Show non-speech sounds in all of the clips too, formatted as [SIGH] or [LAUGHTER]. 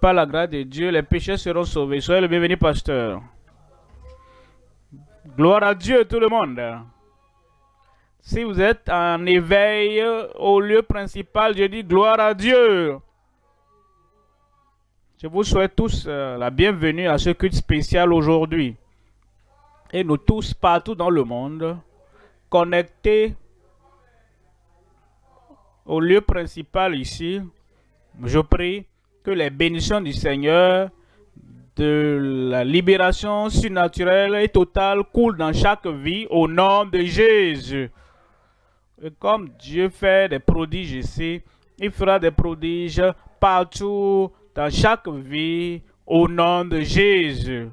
Par la grâce de Dieu, les péchés seront sauvés. Soyez le bienvenu, pasteur. Gloire à Dieu, tout le monde. Si vous êtes en éveil au lieu principal, je dis gloire à Dieu. Je vous souhaite tous euh, la bienvenue à ce culte spécial aujourd'hui. Et nous tous, partout dans le monde, connectés au lieu principal ici, je prie que les bénédictions du Seigneur, de la libération surnaturelle et totale coulent dans chaque vie au nom de Jésus. Et comme Dieu fait des prodiges ici, il fera des prodiges partout dans chaque vie au nom de Jésus.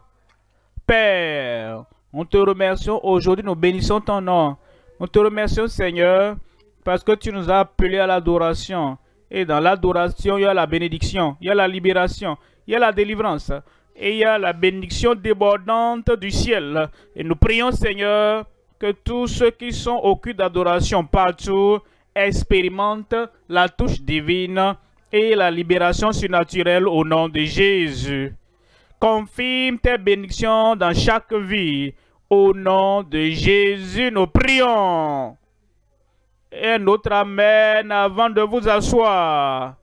Père, on te remercie aujourd'hui, nous bénissons ton nom. Nous te remercions Seigneur parce que tu nous as appelés à l'adoration. Et dans l'adoration, il y a la bénédiction, il y a la libération, il y a la délivrance. Et il y a la bénédiction débordante du ciel. Et nous prions Seigneur que tous ceux qui sont au culte d'adoration partout expérimentent la touche divine et la libération surnaturelle au nom de Jésus. Confirme tes bénédictions dans chaque vie. Au nom de Jésus, nous prions. Et notre Amen avant de vous asseoir.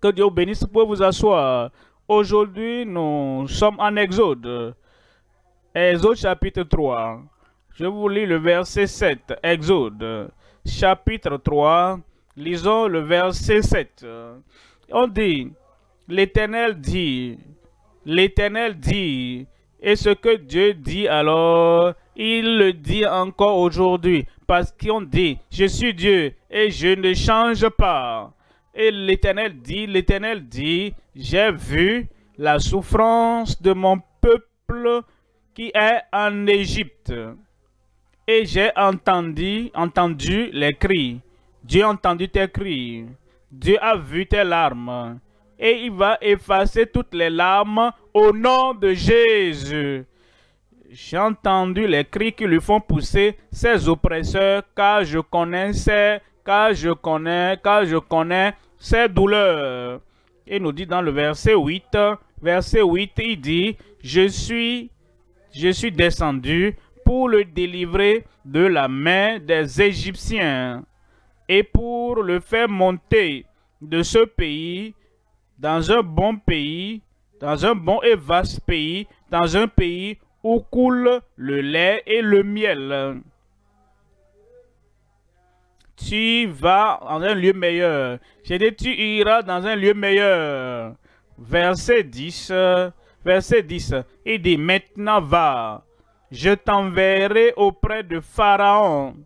Que Dieu bénisse pour vous asseoir. Aujourd'hui, nous sommes en Exode. Exode chapitre 3. Je vous lis le verset 7. Exode chapitre 3. Lisons le verset 7. On dit, l'Éternel dit, l'Éternel dit, et ce que Dieu dit alors, il le dit encore aujourd'hui, parce qu'on dit, je suis Dieu et je ne change pas. Et l'Éternel dit, l'Éternel dit, j'ai vu la souffrance de mon peuple qui est en Égypte. Et j'ai entendu, entendu les cris. Dieu a entendu tes cris. Dieu a vu tes larmes. Et il va effacer toutes les larmes au nom de Jésus. J'ai entendu les cris qui lui font pousser ses oppresseurs, car je connais ses, car je connais, car je connais ses douleurs. Et nous dit dans le verset 8, verset 8, il dit, je suis je suis descendu pour le délivrer de la main des Égyptiens et pour le faire monter de ce pays dans un bon pays, dans un bon et vaste pays, dans un pays où coule le lait et le miel. Tu vas dans un lieu meilleur. J'ai dit, tu iras dans un lieu meilleur. Verset 10 verset 10, il dit, maintenant va, je t'enverrai auprès de Pharaon,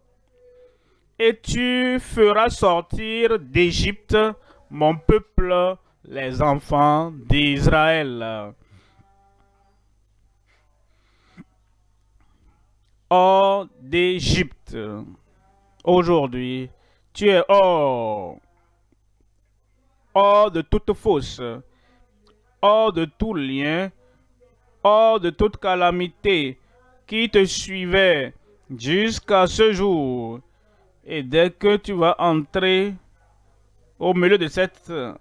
et tu feras sortir d'Égypte mon peuple, les enfants d'Israël. Hors d'Égypte, aujourd'hui, tu es hors, hors de toute fausse hors de tout lien, hors de toute calamité qui te suivait jusqu'à ce jour. Et dès que tu vas entrer au milieu de cette euh,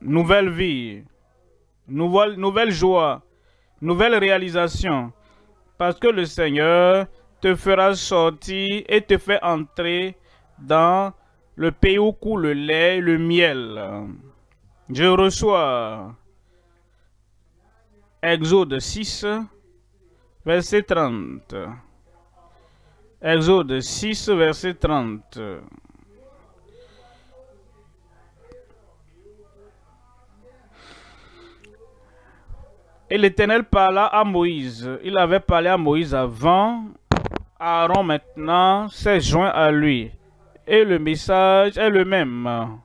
nouvelle vie, nouvelle, nouvelle joie, nouvelle réalisation, parce que le Seigneur te fera sortir et te fait entrer dans le pays où coule le lait et le miel. Je reçois Exode 6, verset 30. Exode 6, verset 30. Et l'Éternel parla à Moïse. Il avait parlé à Moïse avant. Aaron maintenant s'est joint à lui. Et le message est le même.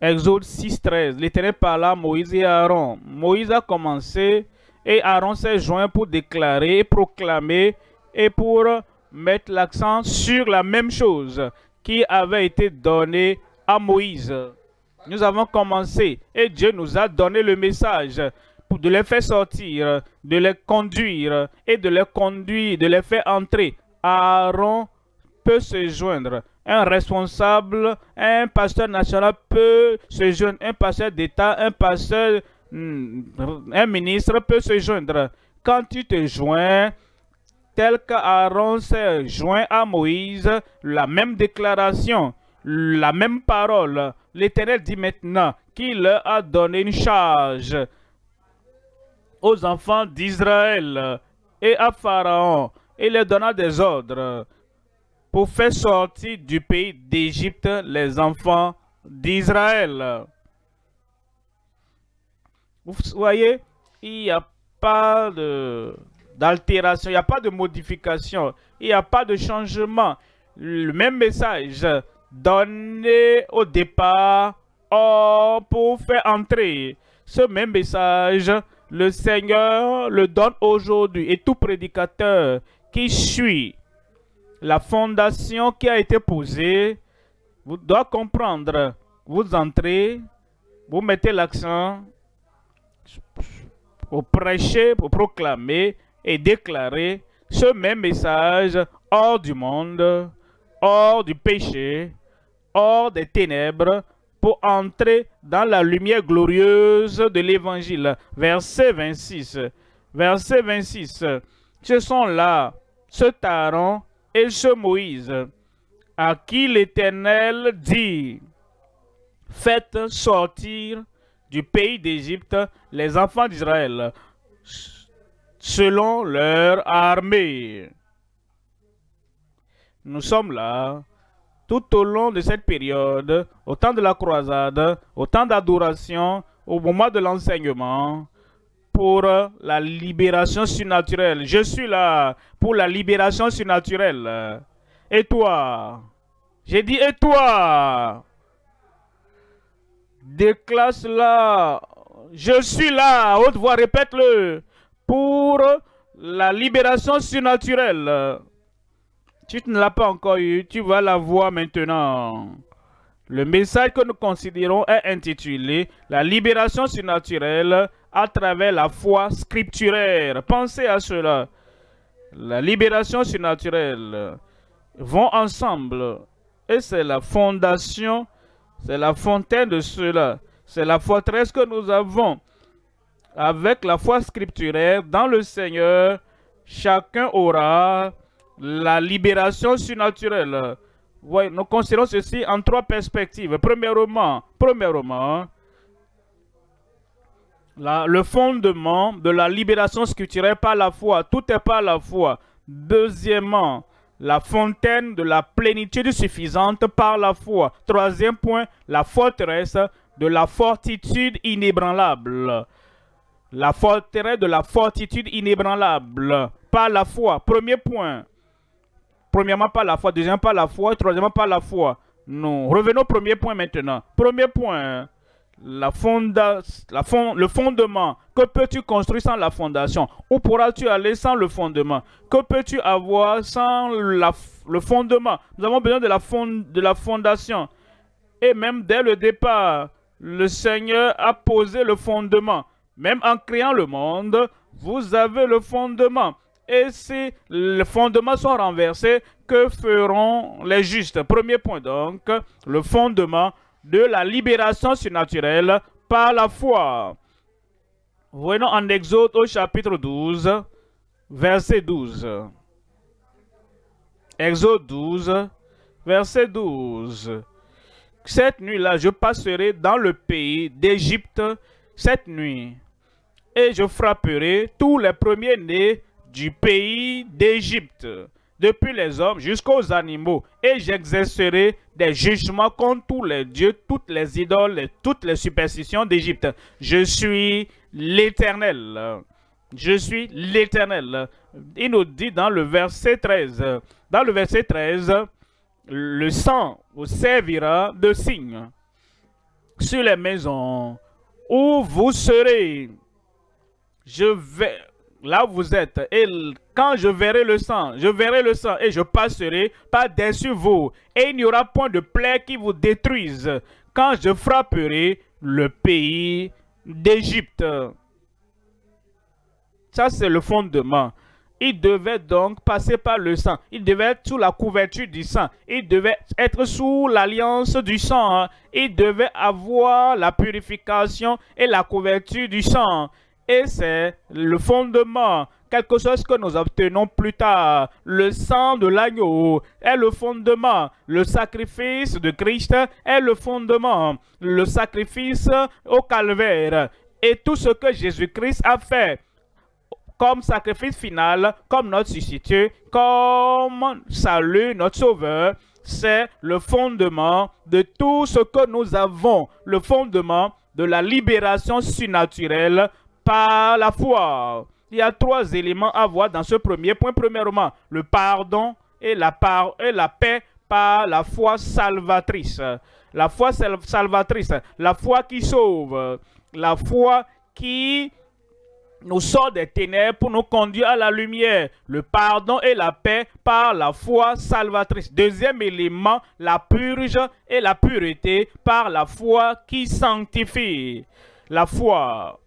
Exode 6, 13. L'Éternel parla à Moïse et Aaron. Moïse a commencé et Aaron s'est joint pour déclarer, proclamer et pour mettre l'accent sur la même chose qui avait été donnée à Moïse. Nous avons commencé et Dieu nous a donné le message de les faire sortir, de les conduire et de les conduire, de les faire entrer. Aaron peut se joindre un responsable, un pasteur national peut se joindre, un pasteur d'État, un pasteur, hmm, un ministre peut se joindre. Quand tu te joins, tel qu'Aaron s'est joint à Moïse, la même déclaration, la même parole. L'Éternel dit maintenant qu'il leur a donné une charge aux enfants d'Israël et à Pharaon. Il leur donna des ordres pour faire sortir du pays d'Égypte les enfants d'Israël. Vous voyez, il n'y a pas d'altération, il n'y a pas de modification, il n'y a pas de changement. Le même message donné au départ oh, pour faire entrer ce même message, le Seigneur le donne aujourd'hui et tout prédicateur qui suit la fondation qui a été posée, vous doit comprendre. Vous entrez, vous mettez l'accent pour prêcher, pour proclamer et déclarer ce même message hors du monde, hors du péché, hors des ténèbres, pour entrer dans la lumière glorieuse de l'évangile. Verset 26. Verset 26. Ce sont là, ce taron et ce Moïse, à qui l'Éternel dit, faites sortir du pays d'Égypte les enfants d'Israël selon leur armée. Nous sommes là tout au long de cette période, au temps de la croisade, au temps d'adoration, au moment de l'enseignement, pour la libération surnaturelle. Je suis là pour la libération surnaturelle. Et toi? J'ai dit et toi? Déclare cela. Je suis là, haute voix, répète-le. Pour la libération surnaturelle. Tu ne l'as pas encore eu, tu vas la voir maintenant. Le message que nous considérons est intitulé La libération surnaturelle à travers la foi scripturaire. Pensez à cela. La libération surnaturelle vont ensemble. Et c'est la fondation, c'est la fontaine de cela. C'est la forteresse que nous avons. Avec la foi scripturaire dans le Seigneur, chacun aura la libération surnaturelle. Nous considérons ceci en trois perspectives. Premièrement, premièrement, le fondement de la libération scripturaire par la foi. Tout est par la foi. Deuxièmement, la fontaine de la plénitude suffisante par la foi. Troisième point, la forteresse de la fortitude inébranlable. La forteresse de la fortitude inébranlable par la foi. Premier point. Premièrement, par la foi. Deuxièmement, par la foi. Troisièmement, par la foi. Nous revenons au premier point maintenant. Premier point le fondement. Que peux-tu construire sans la fondation? Où pourras-tu aller sans le fondement? Que peux-tu avoir sans le fondement? Nous avons besoin de la fondation. Et même dès le départ, le Seigneur a posé le fondement. Même en créant le monde, vous avez le fondement. Et si les fondements sont renversés, que feront les justes? Premier point donc, le fondement de la libération surnaturelle par la foi. Voyons en Exode au chapitre 12, verset 12. Exode 12, verset 12. Cette nuit-là, je passerai dans le pays d'Égypte cette nuit, et je frapperai tous les premiers-nés du pays d'Égypte depuis les hommes jusqu'aux animaux, et j'exercerai des jugements contre tous les dieux, toutes les idoles et toutes les superstitions d'Égypte. Je suis l'Éternel. Je suis l'Éternel. Il nous dit dans le verset 13, dans le verset 13, le sang vous servira de signe sur les maisons où vous serez. Je vais, là où vous êtes, et quand je verrai le sang, je verrai le sang et je passerai par-dessus vous, et il n'y aura point de plaie qui vous détruise, quand je frapperai le pays d'Égypte. Ça, c'est le fondement. Il devait donc passer par le sang. Il devait être sous la couverture du sang. Il devait être sous l'alliance du sang. Il devait avoir la purification et la couverture du sang. Et c'est le fondement quelque chose que nous obtenons plus tard. Le sang de l'agneau est le fondement. Le sacrifice de Christ est le fondement. Le sacrifice au calvaire. Et tout ce que Jésus-Christ a fait comme sacrifice final, comme notre substitut, comme salut, notre sauveur, c'est le fondement de tout ce que nous avons, le fondement de la libération surnaturelle par la foi. Il y a trois éléments à voir dans ce premier point. Premièrement, le pardon et la, paix par la foi salvatrice. La foi salvatrice, la foi qui sauve, la foi qui nous sort des ténèbres pour nous conduire à la lumière, le pardon et la paix par la foi salvatrice. Deuxième élément, la purge et la pureté par la foi qui sanctifie. La foi,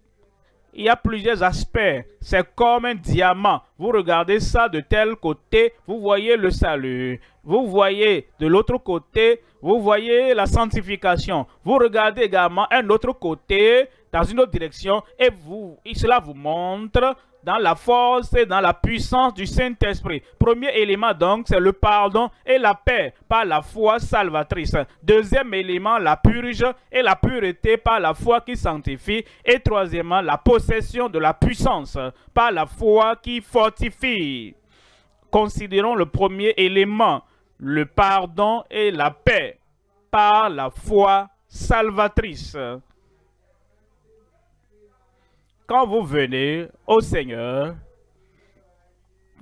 il y a plusieurs aspects. C'est comme un diamant. Vous regardez ça de tel côté, vous voyez le salut. Vous voyez de l'autre côté, vous voyez la sanctification. Vous regardez également un autre côté, dans une autre direction et, vous, cela vous montre dans la force et dans la puissance du Saint-Esprit. Premier élément donc, c'est le pardon et la paix par la foi salvatrice. Deuxième élément, la purge et la pureté par la foi qui sanctifie. Et troisièmement, la possession de la puissance par la foi qui fortifie. Considérons le premier élément, le pardon et la paix par la foi salvatrice quand vous venez au Seigneur,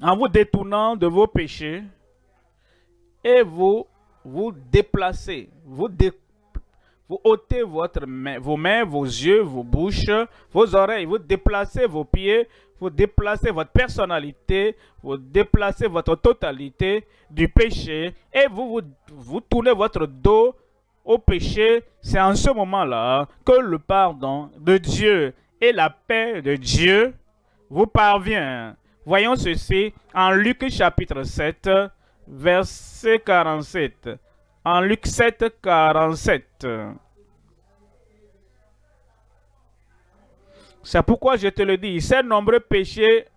en vous détournant de vos péchés, et vous vous déplacez, vous, vous ôtez votre main, vos mains, vos yeux, vos bouches, vos oreilles, vous déplacez vos pieds, vous déplacez votre personnalité, vous déplacez votre totalité du péché et vous, vous, vous tournez votre dos au péché, c'est en ce moment-là que le pardon de Dieu et la paix de Dieu vous parvient. Voyons ceci en Luc chapitre 7, verset 47. En Luc 7, 47. C'est pourquoi je te le dis, ces nombreux péchés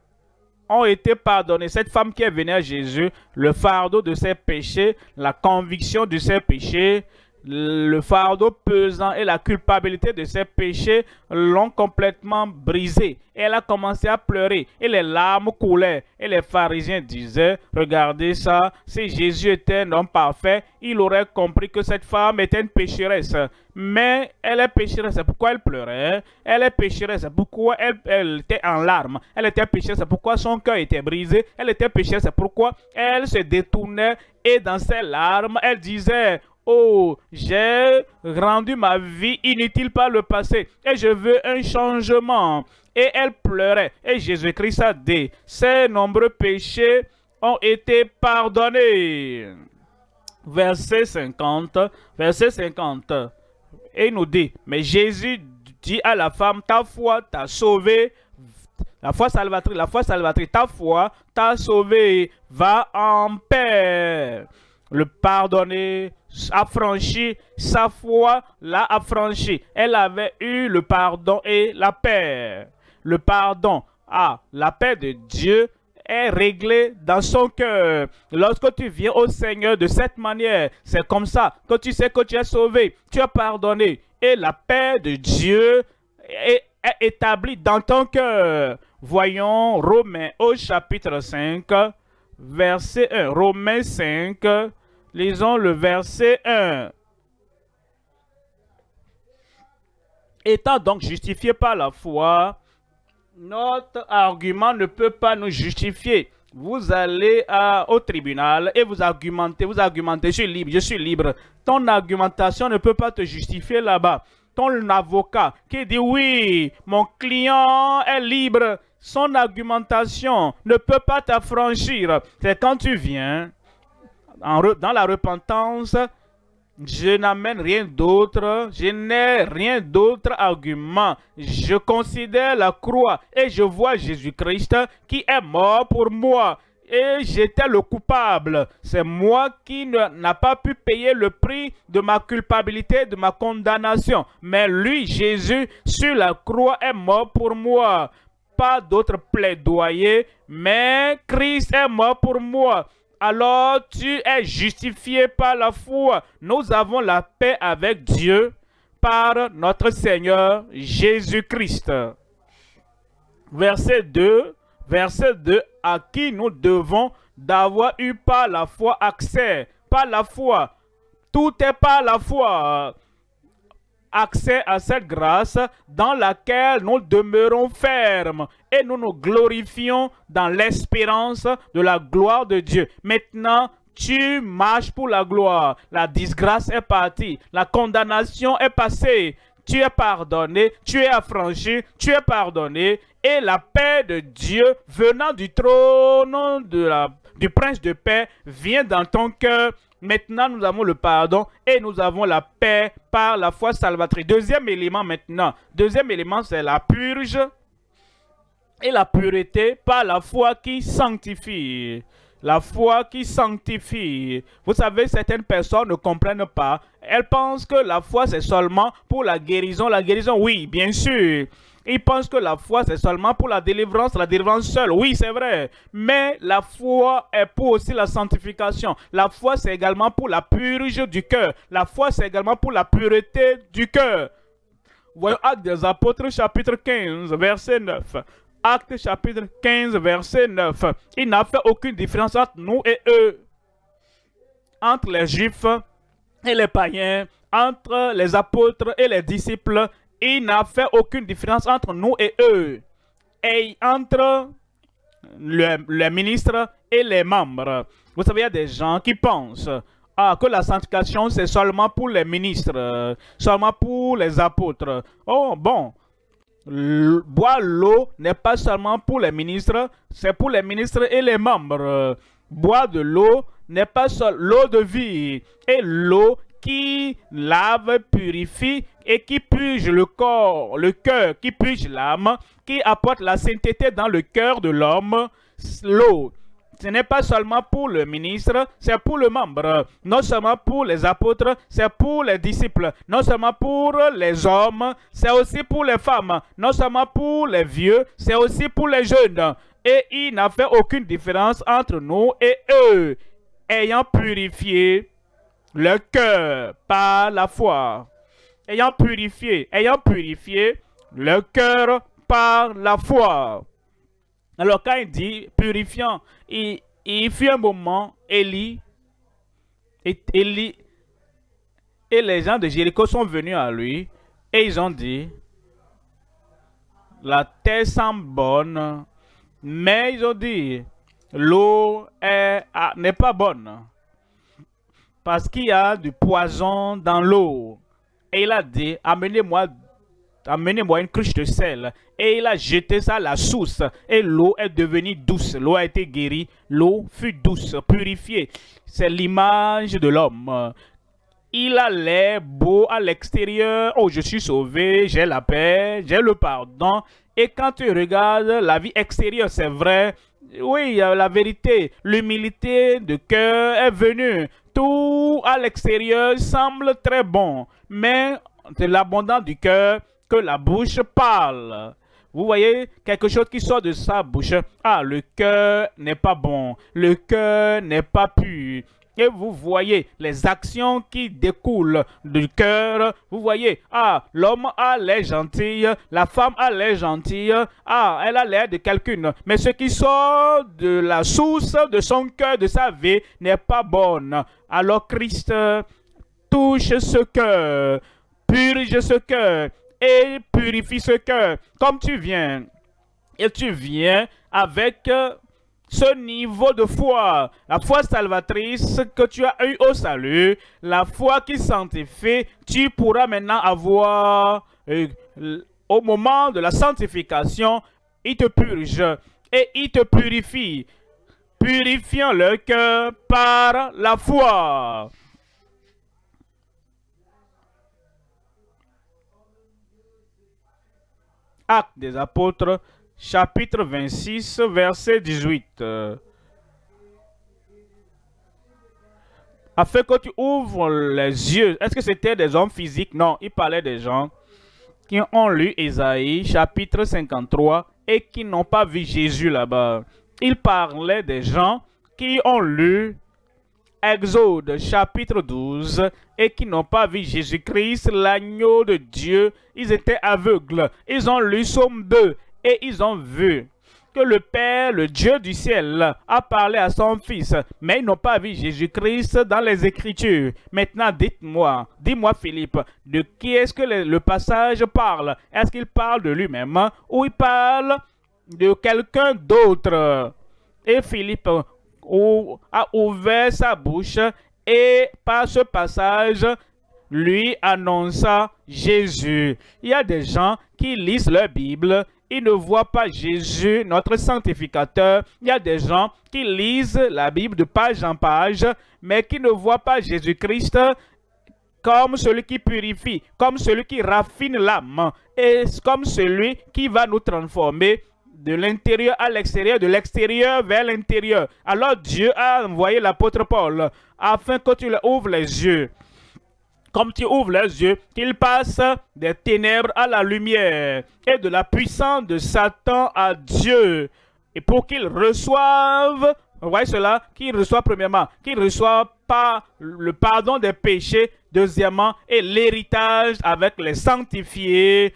ont été pardonnés. Cette femme qui est venue à Jésus, le fardeau de ses péchés, la conviction de ses péchés, le fardeau pesant et la culpabilité de ses péchés l'ont complètement brisé. Elle a commencé à pleurer et les larmes coulaient. Et les pharisiens disaient, regardez ça, si Jésus était un homme parfait, il aurait compris que cette femme était une pécheresse. Mais elle est pécheresse, pourquoi elle pleurait? Elle est pécheresse, pourquoi elle, était en larmes? Elle était pécheresse, pourquoi son cœur était brisé? Elle était pécheresse, pourquoi elle se détournait et dans ses larmes, elle disait, Oh, j'ai rendu ma vie inutile par le passé et je veux un changement. Et elle pleurait. Et Jésus-Christ a dit, ses nombreux péchés ont été pardonnés. Verset 50, verset 50. Et il nous dit, mais Jésus dit à la femme, ta foi t'a sauvé. La foi salvatrice, la foi salvatrice, ta foi t'a sauvé. Va en paix. Le pardonner affranchi, sa foi l'a affranchi. Elle avait eu le pardon et la paix. Le pardon, ah, la paix de Dieu est réglée dans son cœur. Lorsque tu viens au Seigneur de cette manière, c'est comme ça que tu sais que tu es sauvé, tu es pardonné et la paix de Dieu est, est établie dans ton cœur. Voyons Romains au chapitre 5, verset 1. Romains 5, Lisons le verset 1. Étant donc justifié par la foi, notre argument ne peut pas nous justifier. Vous allez au tribunal et vous argumentez, vous argumentez, je suis libre, je suis libre. Ton argumentation ne peut pas te justifier là-bas. Ton avocat qui dit oui, mon client est libre, son argumentation ne peut pas t'affranchir. C'est quand tu viens dans la repentance je n'amène rien d'autre, je n'ai rien d'autre argument. Je considère la croix et je vois Jésus-Christ qui est mort pour moi. Et j'étais le coupable. C'est moi qui n'a pas pu payer le prix de ma culpabilité, de ma condamnation. Mais lui, Jésus, sur la croix, est mort pour moi. Pas d'autre plaidoyer, mais Christ est mort pour moi alors tu es justifié par la foi. Nous avons la paix avec Dieu par notre Seigneur Jésus-Christ. Verset 2, verset 2, à qui nous devons d'avoir eu par la foi accès, par la foi. Tout est par la foi accès à cette grâce dans laquelle nous demeurons fermes et nous nous glorifions dans l'espérance de la gloire de Dieu. Maintenant, tu marches pour la gloire. La disgrâce est partie. La condamnation est passée. Tu es pardonné, tu es affranchi, tu es pardonné. Et la paix de Dieu venant du trône de la, du prince de paix vient dans ton cœur Maintenant, nous avons le pardon et nous avons la paix par la foi salvatrice. Deuxième élément maintenant. Deuxième élément, c'est la purge et la pureté par la foi qui sanctifie. La foi qui sanctifie. Vous savez, certaines personnes ne comprennent pas. Elles pensent que la foi, c'est seulement pour la guérison. La guérison, oui, bien sûr. Ils pensent que la foi, c'est seulement pour la délivrance, la délivrance seule. Oui, c'est vrai. Mais la foi est pour aussi la sanctification. La foi, c'est également pour la purge du cœur. La foi, c'est également pour la pureté du cœur. Voyons Actes des Apôtres, chapitre 15, verset 9. Actes, chapitre 15, verset 9. Il n'a fait aucune différence entre nous et eux. Entre les Juifs et les païens, entre les apôtres et les disciples, il n'a fait aucune différence entre nous et eux, et entre les ministres et les membres. Vous savez, il y a des gens qui pensent ah, que la sanctification, c'est seulement pour les ministres, seulement pour les apôtres. Oh, bon, boire l'eau n'est pas seulement pour les ministres, c'est pour les ministres et les membres. Boire de l'eau n'est pas seulement l'eau de vie. Et l'eau qui lave, purifie et qui purge le corps, le cœur, qui purge l'âme, qui apporte la sainteté dans le cœur de l'homme, l'eau. Ce n'est pas seulement pour le ministre, c'est pour le membre. Non seulement pour les apôtres, c'est pour les disciples. Non seulement pour les hommes, c'est aussi pour les femmes. Non seulement pour les vieux, c'est aussi pour les jeunes. Et il n'a fait aucune différence entre nous et eux, ayant purifié le cœur par la foi. Ayant purifié, ayant purifié le cœur par la foi. Alors quand il dit purifiant, il, il fut un moment, Élie, et, Élie, et les gens de Jéricho sont venus à lui et ils ont dit, la terre semble bonne, mais ils ont dit, l'eau n'est pas bonne parce qu'il y a du poison dans l'eau. Et il a dit, amenez-moi une cruche de sel. Et il a jeté ça à la source. Et l'eau est devenue douce. L'eau a été guérie. L'eau fut douce, purifiée. C'est l'image de l'homme. Il a l'air beau à l'extérieur. Oh, je suis sauvé, j'ai la paix, j'ai le pardon. Et quand tu regardes la vie extérieure, c'est vrai. Oui, la vérité, l'humilité de cœur est venue tout à l'extérieur semble très bon, mais c'est l'abondance du cœur que la bouche parle. Vous voyez quelque chose qui sort de sa bouche. Ah, le cœur n'est pas bon. Le cœur n'est pas pur. Et vous voyez les actions qui découlent du cœur. Vous voyez, ah, l'homme a l'air gentil, la femme a l'air gentille, ah, elle a l'air de quelqu'un. Mais ce qui sort de la source de son cœur, de sa vie, n'est pas bonne. Alors Christ touche ce cœur, purge ce cœur et purifie ce cœur. Comme tu viens, et tu viens avec ce niveau de foi, la foi salvatrice que tu as eu au salut, la foi qui sanctifie, tu pourras maintenant avoir euh, au moment de la sanctification, il te purge et il te purifie, purifiant le cœur par la foi. Acte des apôtres chapitre 26, verset 18. Afin que tu ouvres les yeux. Est-ce que c'était des hommes physiques? Non, il parlait des gens qui ont lu Isaïe, chapitre 53, et qui n'ont pas vu Jésus là-bas. Il parlait des gens qui ont lu Exode chapitre 12 et qui n'ont pas vu Jésus-Christ, l'agneau de Dieu. Ils étaient aveugles. Ils ont lu Somme 2 et ils ont vu que le Père, le Dieu du ciel, a parlé à son Fils, mais ils n'ont pas vu Jésus-Christ dans les Écritures. Maintenant, dites-moi, dis-moi Philippe, de qui est-ce que le, passage parle? Est-ce qu'il parle de lui-même ou il parle de quelqu'un d'autre? Et Philippe a ouvert sa bouche et par ce passage, lui annonça Jésus. Il y a des gens qui lisent leur Bible ils ne voient pas Jésus, notre sanctificateur. Il y a des gens qui lisent la Bible de page en page, mais qui ne voient pas Jésus-Christ comme celui qui purifie, comme celui qui raffine l'âme, et comme celui qui va nous transformer de l'intérieur à l'extérieur, de l'extérieur vers l'intérieur. Alors Dieu a envoyé l'apôtre Paul afin que tu ouvres les yeux comme tu ouvres les yeux, qu'il passe des ténèbres à la lumière et de la puissance de Satan à Dieu. Et pour qu'il reçoive, vous voyez cela, qu'il reçoive premièrement, qu'il reçoive pas le pardon des péchés, deuxièmement, et l'héritage avec les sanctifiés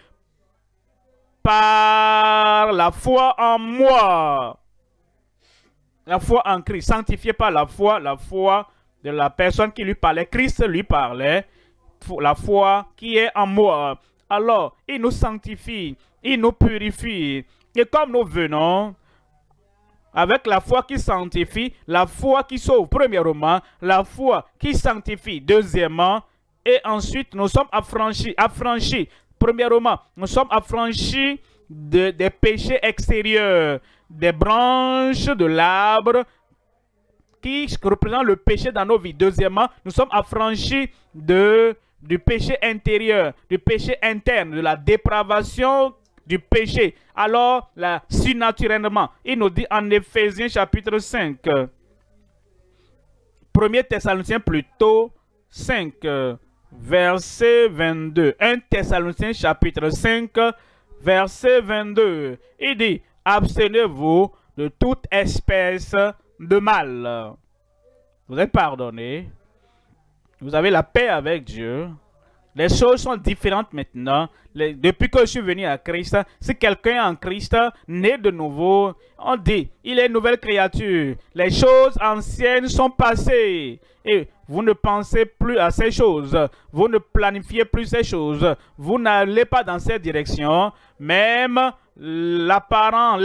par la foi en moi. La foi en Christ, sanctifié par la foi, la foi de la personne qui lui parlait. Christ lui parlait la foi qui est en moi. Alors, il nous sanctifie, il nous purifie. Et comme nous venons avec la foi qui sanctifie, la foi qui sauve, premièrement, la foi qui sanctifie, deuxièmement, et ensuite nous sommes affranchis, affranchis. Premièrement, nous sommes affranchis de, des péchés extérieurs, des branches de l'arbre qui représentent le péché dans nos vies. Deuxièmement, nous sommes affranchis de du péché intérieur, du péché interne, de la dépravation du péché. Alors, là, surnaturellement, il nous dit en Éphésiens chapitre 5, 1 Thessaloniciens plutôt 5, verset 22. 1 Thessaloniciens chapitre 5, verset 22. Il dit, abstenez-vous de toute espèce de mal. Vous êtes pardonnés vous avez la paix avec Dieu. Les choses sont différentes maintenant. depuis que je suis venu à Christ, si quelqu'un est en Christ, né de nouveau, on dit, il est une nouvelle créature. Les choses anciennes sont passées. Et vous ne pensez plus à ces choses. Vous ne planifiez plus ces choses. Vous n'allez pas dans cette direction. Même l'apparence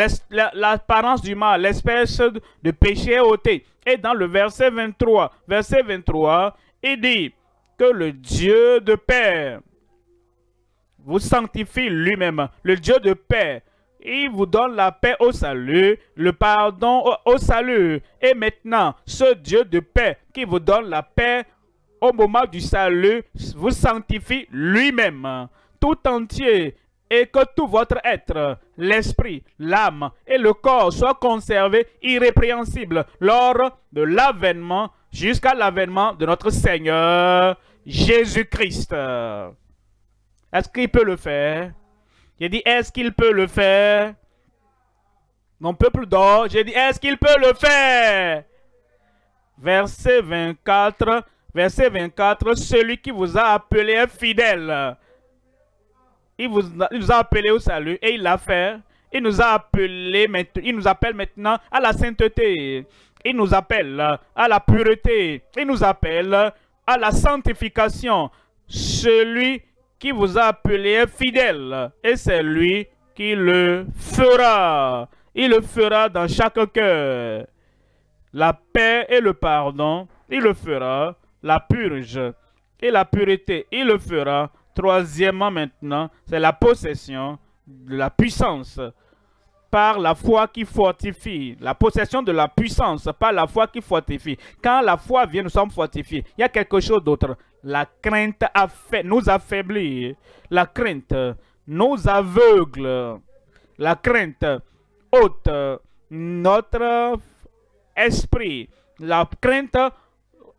du mal, l'espèce de péché ôté. Et dans le verset 23, verset 23, il dit que le Dieu de paix vous sanctifie lui-même. Le Dieu de paix, il vous donne la paix au salut, le pardon au, salut. Et maintenant, ce Dieu de paix qui vous donne la paix au moment du salut, vous sanctifie lui-même, tout entier, et que tout votre être, l'esprit, l'âme et le corps soient conservés irrépréhensibles lors de l'avènement jusqu'à l'avènement de notre Seigneur Jésus-Christ. Est-ce qu'il peut le faire? J'ai dit, est-ce qu'il peut le faire? Mon peuple d'or, j'ai dit, est-ce qu'il peut le faire? Verset 24, verset 24, celui qui vous a appelé est fidèle. Il vous, il a appelé au salut et il l'a fait. Il nous a appelé, il nous appelle maintenant à la sainteté. Il nous appelle à la pureté. Il nous appelle à la sanctification. Celui qui vous a appelé fidèle et c'est lui qui le fera. Il le fera dans chaque cœur. La paix et le pardon, il le fera. La purge et la pureté, il le fera. Troisièmement maintenant, c'est la possession de la puissance par la foi qui fortifie. La possession de la puissance par la foi qui fortifie. Quand la foi vient, nous sommes fortifiés. Il y a quelque chose d'autre. La crainte nous affaiblit. La crainte nous aveugle. La crainte ôte notre esprit. La crainte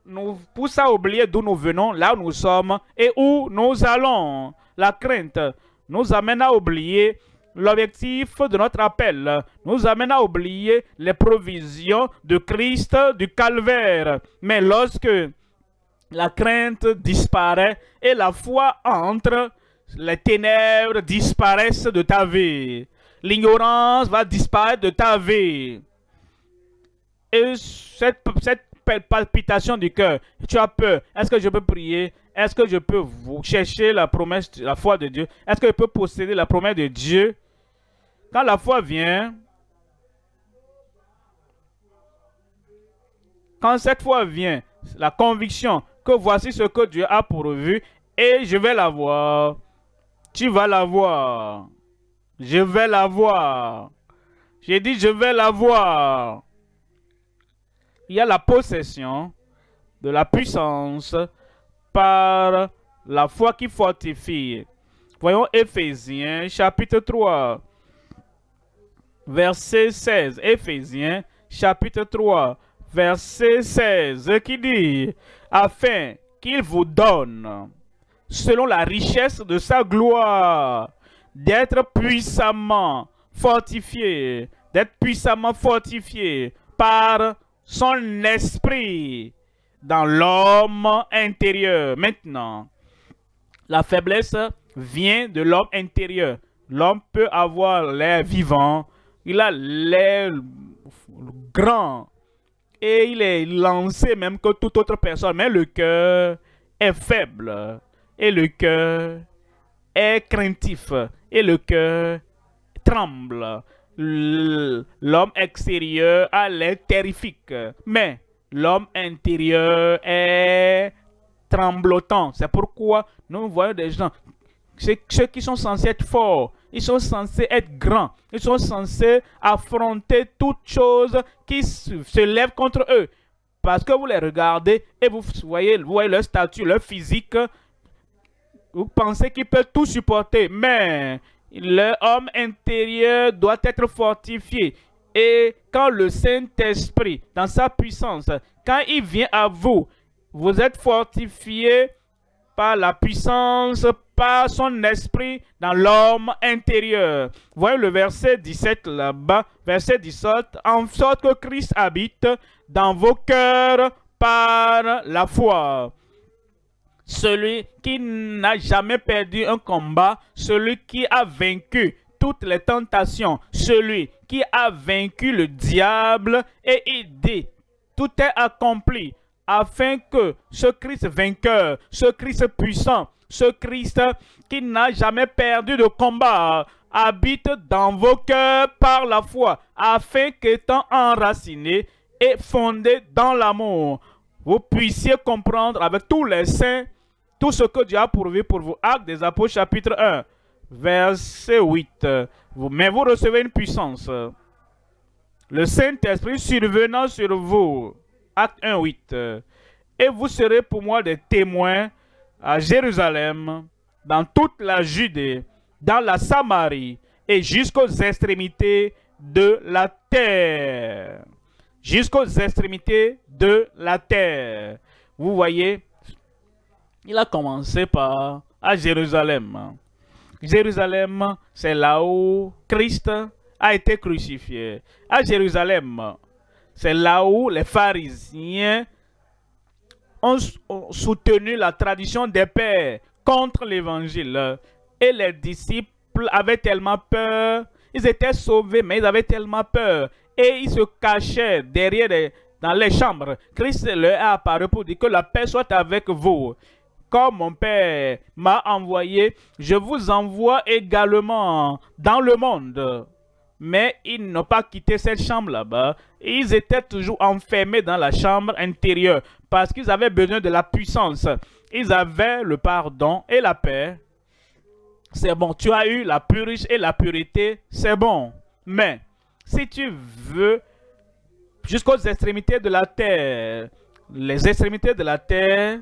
nous pousse à oublier d'où nous venons, là où nous sommes et où nous allons. La crainte nous amène à oublier l'objectif de notre appel, nous amène à oublier les provisions de Christ du calvaire. Mais lorsque la crainte disparaît et la foi entre, les ténèbres disparaissent de ta vie. L'ignorance va disparaître de ta vie. Et cette, palpitation du cœur, tu as peur. Est-ce que je peux prier? Est-ce que je peux chercher la promesse, la foi de Dieu? Est-ce que je peux posséder la promesse de Dieu? Quand la foi vient, quand cette foi vient, la conviction que voici ce que Dieu a pourvu et je vais la voir. Tu vas la voir. Je vais la voir. J'ai dit je vais la voir. Il y a la possession de la puissance par la foi qui fortifie. Voyons Éphésiens chapitre 3, verset 16. Éphésiens chapitre 3, verset 16 qui dit, afin qu'il vous donne, selon la richesse de sa gloire, d'être puissamment fortifié, d'être puissamment fortifié par son esprit dans l'homme intérieur. Maintenant, la faiblesse vient de l'homme intérieur. L'homme peut avoir l'air vivant, il a l'air grand. Et il est lancé même que toute autre personne, mais le cœur est faible. Et le cœur est craintif. Et le cœur tremble. L'homme extérieur a l'air terrifique, mais l'homme intérieur est tremblotant. C'est pourquoi nous voyons des gens, ceux qui sont censés être forts, ils sont censés être grands, ils sont censés affronter toutes choses qui se lèvent contre eux. Parce que vous les regardez et vous voyez, leur statut, leur physique, vous pensez qu'ils peuvent tout supporter, mais l'homme intérieur doit être fortifié. Et quand le Saint-Esprit, dans sa puissance, quand il vient à vous, vous êtes fortifié par la puissance, par son esprit dans l'homme intérieur. Voyez le verset 17 là-bas, verset 17, en sorte que Christ habite dans vos cœurs par la foi. Celui qui n'a jamais perdu un combat, celui qui a vaincu toutes les tentations, celui qui a vaincu le diable et aidé. Tout est accompli afin que ce Christ vainqueur, ce Christ puissant, ce Christ qui n'a jamais perdu de combat, habite dans vos cœurs par la foi, afin qu'étant enraciné et fondé dans l'amour, vous puissiez comprendre avec tous les saints tout ce que Dieu a pourvu pour vous. Actes des Apôtres chapitre 1, verset 8. Mais vous recevez une puissance. Le Saint-Esprit survenant sur vous. Acte 1, 8. Et vous serez pour moi des témoins à Jérusalem, dans toute la Judée, dans la Samarie et jusqu'aux extrémités de la terre. Jusqu'aux extrémités de la terre. Vous voyez, il a commencé par à Jérusalem. Jérusalem, c'est là où Christ a été crucifié. À Jérusalem, c'est là où les pharisiens ont soutenu la tradition des pères contre l'évangile. Et les disciples avaient tellement peur. Ils étaient sauvés, mais ils avaient tellement peur. Et ils se cachaient derrière dans les chambres. Christ leur a apparu pour dire que la paix soit avec vous comme mon Père m'a envoyé, je vous envoie également dans le monde. Mais ils n'ont pas quitté cette chambre là-bas. Ils étaient toujours enfermés dans la chambre intérieure parce qu'ils avaient besoin de la puissance. Ils avaient le pardon et la paix. C'est bon, tu as eu la purge et la purité, c'est bon. Mais si tu veux jusqu'aux extrémités de la terre, les extrémités de la terre,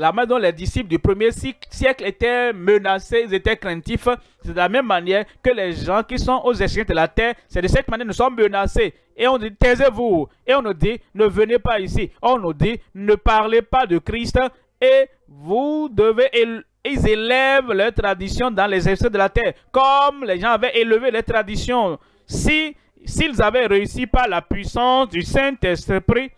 la main dont les disciples du premier siècle étaient menacés, ils étaient craintifs. C'est de la même manière que les gens qui sont aux extrémités de la terre, c'est de cette manière que nous sommes menacés. Et on dit, taisez-vous. Et on nous dit, ne venez pas ici. On nous dit, ne parlez pas de Christ. Et vous devez... Ils élèvent leurs traditions dans les extrémités de la terre, comme les gens avaient élevé les traditions. Si S'ils avaient réussi par la puissance du Saint-Esprit,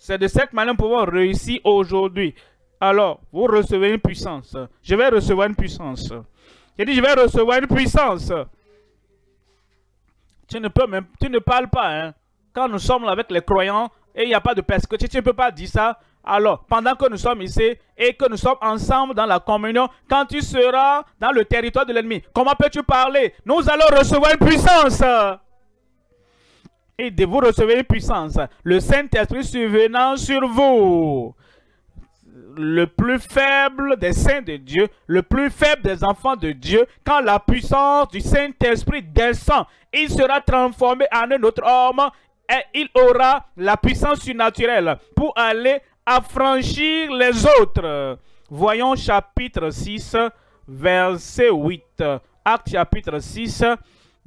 c'est de cette manière que nous pouvons réussir aujourd'hui. Alors, vous recevez une puissance. Je vais recevoir une puissance. J'ai dit, je vais recevoir une puissance. Tu ne peux même, tu ne parles pas. Hein. Quand nous sommes avec les croyants et il n'y a pas de persécution, tu ne peux pas dire ça. Alors, pendant que nous sommes ici et que nous sommes ensemble dans la communion, quand tu seras dans le territoire de l'ennemi, comment peux-tu parler? Nous allons recevoir une puissance. Et de vous recevoir une puissance. Le Saint-Esprit survenant sur vous. Le plus faible des saints de Dieu, le plus faible des enfants de Dieu, quand la puissance du Saint-Esprit descend, il sera transformé en un autre homme et il aura la puissance surnaturelle pour aller affranchir les autres. Voyons chapitre 6, verset 8. Acte chapitre 6,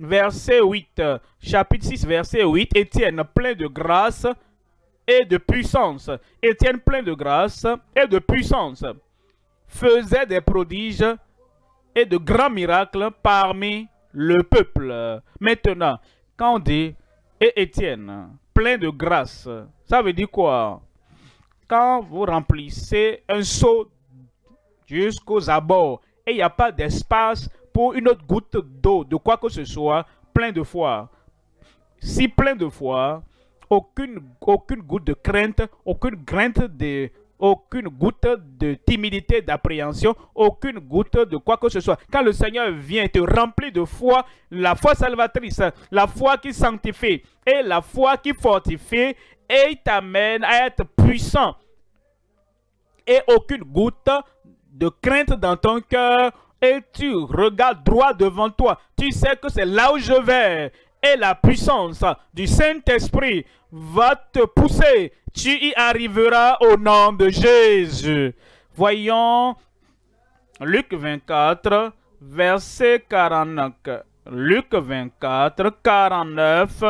verset 8. Chapitre 6, verset 8. Étienne plein de grâce et de puissance. Étienne plein de grâce et de puissance. Faisait des prodiges et de grands miracles parmi le peuple. Maintenant, quand on dit et Étienne, plein de grâce, ça veut dire quoi? Quand vous remplissez un seau jusqu'aux abords et il n'y a pas d'espace pour une autre goutte d'eau, de quoi que ce soit, plein de foi. Si plein de foi, aucune, goutte de crainte, aucune crainte de goutte de timidité, d'appréhension, aucune goutte de quoi que ce soit. Quand le Seigneur vient te remplir de foi, la foi salvatrice, la foi qui sanctifie et la foi qui fortifie et t'amène à être puissant. Et aucune goutte de crainte dans ton cœur. Et tu regardes droit devant toi. Tu sais que c'est là où je vais. Et la puissance du Saint-Esprit va te pousser. Tu y arriveras au nom de Jésus. Voyons Luc 24, verset 49. Luc 24, 49.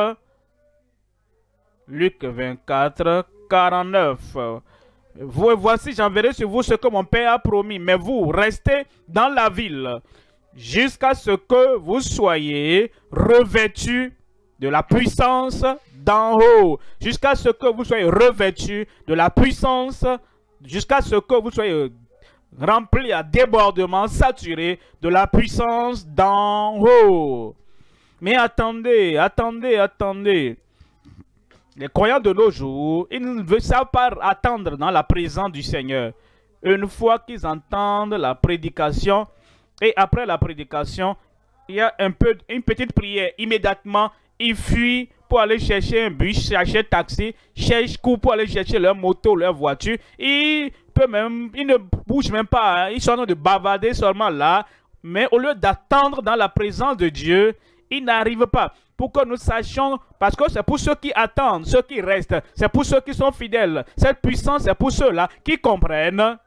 Luc 24, 49. Voici, j'enverrai sur vous ce que mon Père a promis, mais vous restez dans la ville jusqu'à ce que vous soyez revêtus de la puissance d'en haut, jusqu'à ce que vous soyez revêtus de la puissance, jusqu'à ce que vous soyez remplis à débordement, saturés de la puissance d'en haut. Mais attendez, attendez, attendez. Les croyants de nos jours, ils ne savent pas attendre dans la présence du Seigneur. Une fois qu'ils entendent la prédication, et après la prédication, il y a un peu, une petite prière. Immédiatement, ils fuient pour aller chercher un bus, chercher un taxi, cherchent pour aller chercher leur moto, leur voiture. Ils, peut même, ils ne bougent même pas. Hein. Ils sont en train de bavarder seulement là. Mais au lieu d'attendre dans la présence de Dieu, ils n'arrivent pas pour que nous sachions, parce que c'est pour ceux qui attendent, ceux qui restent, c'est pour ceux qui sont fidèles. Cette puissance, c'est pour ceux-là qui comprennent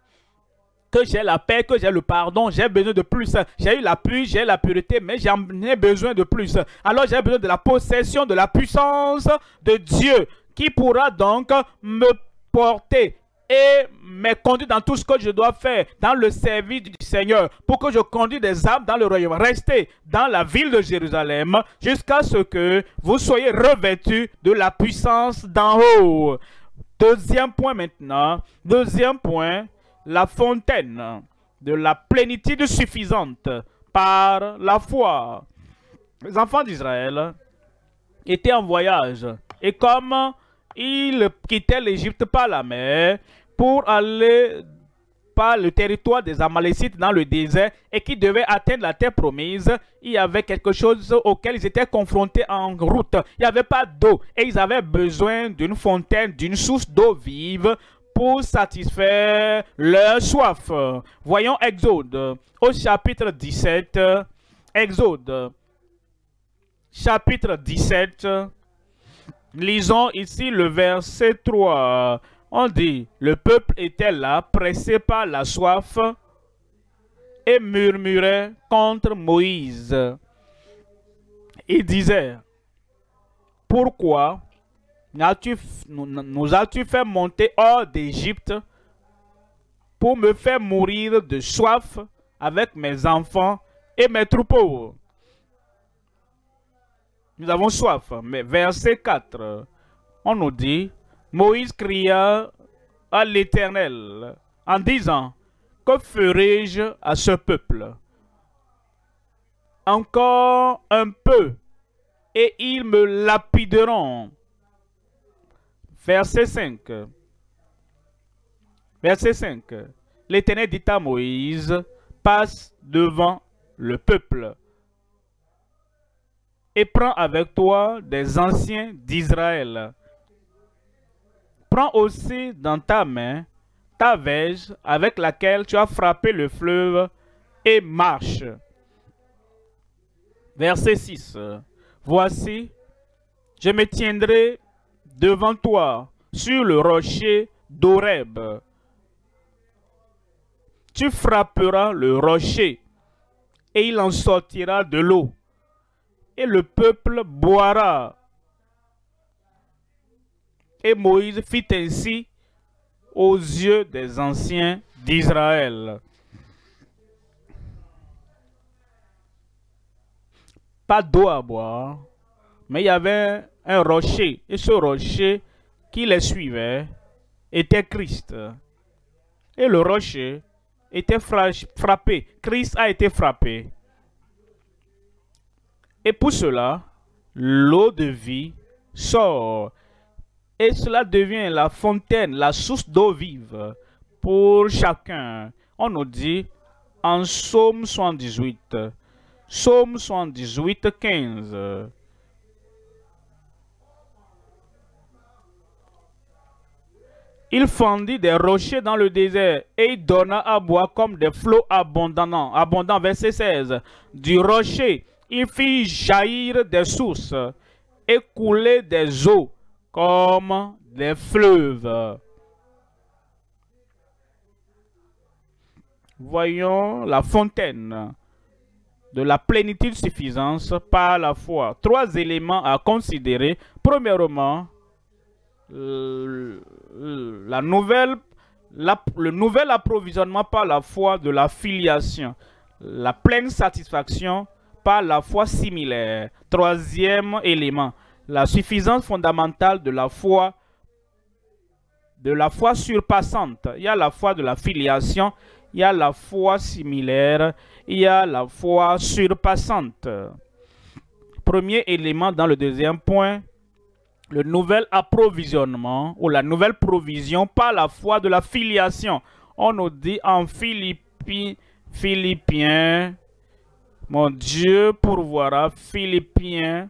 que j'ai la paix, que j'ai le pardon, j'ai besoin de plus. J'ai eu la pluie, j'ai la pureté, mais j'en ai besoin de plus. Alors j'ai besoin de la possession de la puissance de Dieu qui pourra donc me porter et me conduire dans tout ce que je dois faire dans le service du Seigneur pour que je conduise des âmes dans le royaume. Restez dans la ville de Jérusalem jusqu'à ce que vous soyez revêtus de la puissance d'en haut. Deuxième point maintenant. Deuxième point, la fontaine de la plénitude suffisante par la foi. Les enfants d'Israël étaient en voyage et comme ils quittaient l'Égypte par la mer pour aller par le territoire des Amalécites dans le désert et qui devaient atteindre la terre promise, il y avait quelque chose auquel ils étaient confrontés en route. Il n'y avait pas d'eau et ils avaient besoin d'une fontaine, d'une source d'eau vive pour satisfaire leur soif. Voyons Exode au chapitre 17. Exode chapitre 17 Lisons ici le verset 3. On dit, le peuple était là, pressé par la soif, et murmurait contre Moïse. Il disait, pourquoi nous as-tu fait monter hors d'Égypte pour me faire mourir de soif avec mes enfants et mes troupeaux? Nous avons soif. Mais verset 4, on nous dit, Moïse cria à l'Éternel en disant, que ferai-je à ce peuple? Encore un peu, et ils me lapideront. Verset 5. Verset 5. L'Éternel dit à Moïse, passe devant le peuple et prends avec toi des anciens d'Israël. Prends aussi dans ta main ta verge avec laquelle tu as frappé le fleuve et marche. Verset 6. Voici, je me tiendrai devant toi sur le rocher d'Oreb. Tu frapperas le rocher et il en sortira de l'eau et le peuple boira. Et Moïse fit ainsi aux yeux des anciens d'Israël. Pas d'eau à boire, mais il y avait un rocher, et ce rocher qui les suivait était Christ. Et le rocher était frappé, Christ a été frappé. Et pour cela, l'eau de vie sort et cela devient la fontaine, la source d'eau vive pour chacun. On nous dit en Psaume 78, Psaume 78, 15. Il fendit des rochers dans le désert et il donna à boire comme des flots abondants. Abondant, verset 16. Du rocher, il fit jaillir des sources et couler des eaux comme des fleuves. Voyons la fontaine de la plénitude suffisance par la foi. Trois éléments à considérer. Premièrement, la nouvelle, le nouvel approvisionnement par la foi de la filiation. La pleine satisfaction par la foi similaire. Troisième élément, la suffisance fondamentale de la foi, de la foi surpassante. Il y a la foi de la filiation, il y a la foi similaire, il y a la foi surpassante. Premier élément dans le deuxième point, le nouvel approvisionnement ou la nouvelle provision par la foi de la filiation. On nous dit en Philippi, Philippiens, mon Dieu pourvoira, Philippiens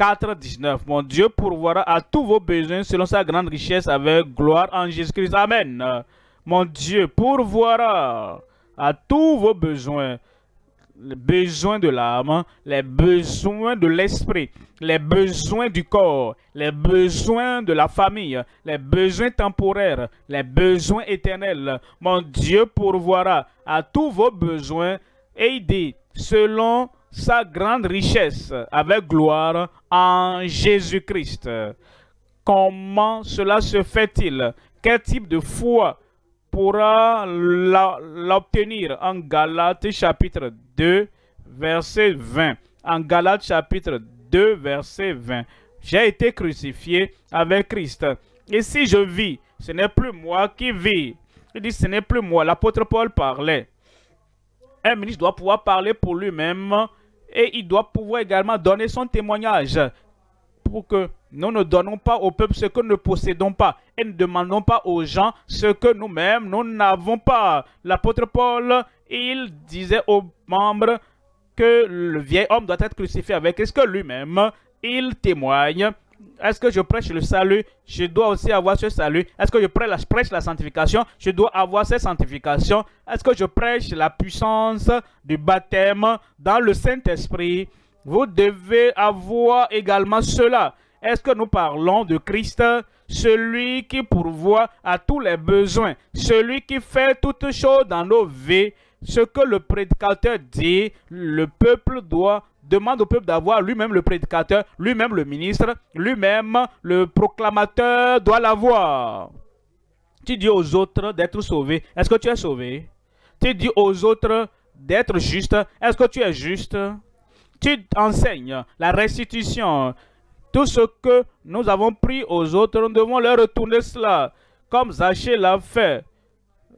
4, 19. Mon Dieu pourvoira à tous vos besoins selon sa grande richesse avec gloire en Jésus-Christ. Amen. Mon Dieu pourvoira à tous vos besoins. Les besoins de l'âme, les besoins de l'esprit, les besoins du corps, les besoins de la famille, les besoins temporaires, les besoins éternels. Mon Dieu pourvoira à tous vos besoins et dit, selon sa grande richesse avec gloire en Jésus-Christ. Comment cela se fait-il? Quel type de foi pourra l'obtenir? En Galates chapitre 2 verset 20 En Galates chapitre 2 verset 20 J'ai été crucifié avec Christ. Et si je vis, ce n'est plus moi qui vis. Il dit ce n'est plus moi. L'apôtre Paul parlait. Un ministre doit pouvoir parler pour lui-même et il doit pouvoir également donner son témoignage pour que nous ne donnons pas au peuple ce que nous ne possédons pas et ne demandons pas aux gens ce que nous-mêmes, nous n'avons pas. L'apôtre Paul, il disait aux membres que le vieil homme doit être crucifié avec. Est-ce que lui-même, il témoigne est-ce que je prêche le salut? Je dois aussi avoir ce salut. Est-ce que je prêche la sanctification? Je dois avoir cette sanctification. Est-ce que je prêche la puissance du baptême dans le Saint-Esprit? Vous devez avoir également cela. Est-ce que nous parlons de Christ, celui qui pourvoit à tous les besoins, celui qui fait toutes choses dans nos vies Ce que le prédicateur dit, le peuple doit demande au peuple d'avoir lui-même le prédicateur, lui-même le ministre, lui-même le proclamateur doit l'avoir. Tu dis aux autres d'être sauvés. Est-ce que tu es sauvé? Tu dis aux autres d'être juste. Est-ce que tu es juste? Tu enseignes la restitution. Tout ce que nous avons pris aux autres, nous devons leur retourner cela. Comme Zachée l'a fait.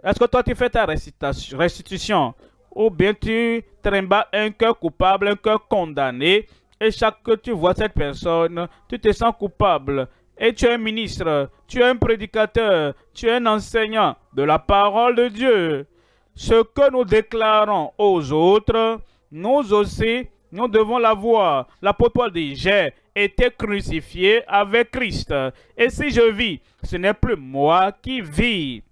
Est-ce que toi tu fais ta restitution? Ou bien tu trimbales un cœur coupable, un cœur condamné. Et chaque que tu vois cette personne, tu te sens coupable. Et tu es un ministre, tu es un prédicateur, tu es un enseignant de la parole de Dieu. Ce que nous déclarons aux autres, nous aussi, nous devons l'avoir. L'apôtre Paul dit, j'ai été crucifié avec Christ. Et si je vis, ce n'est plus moi qui vis.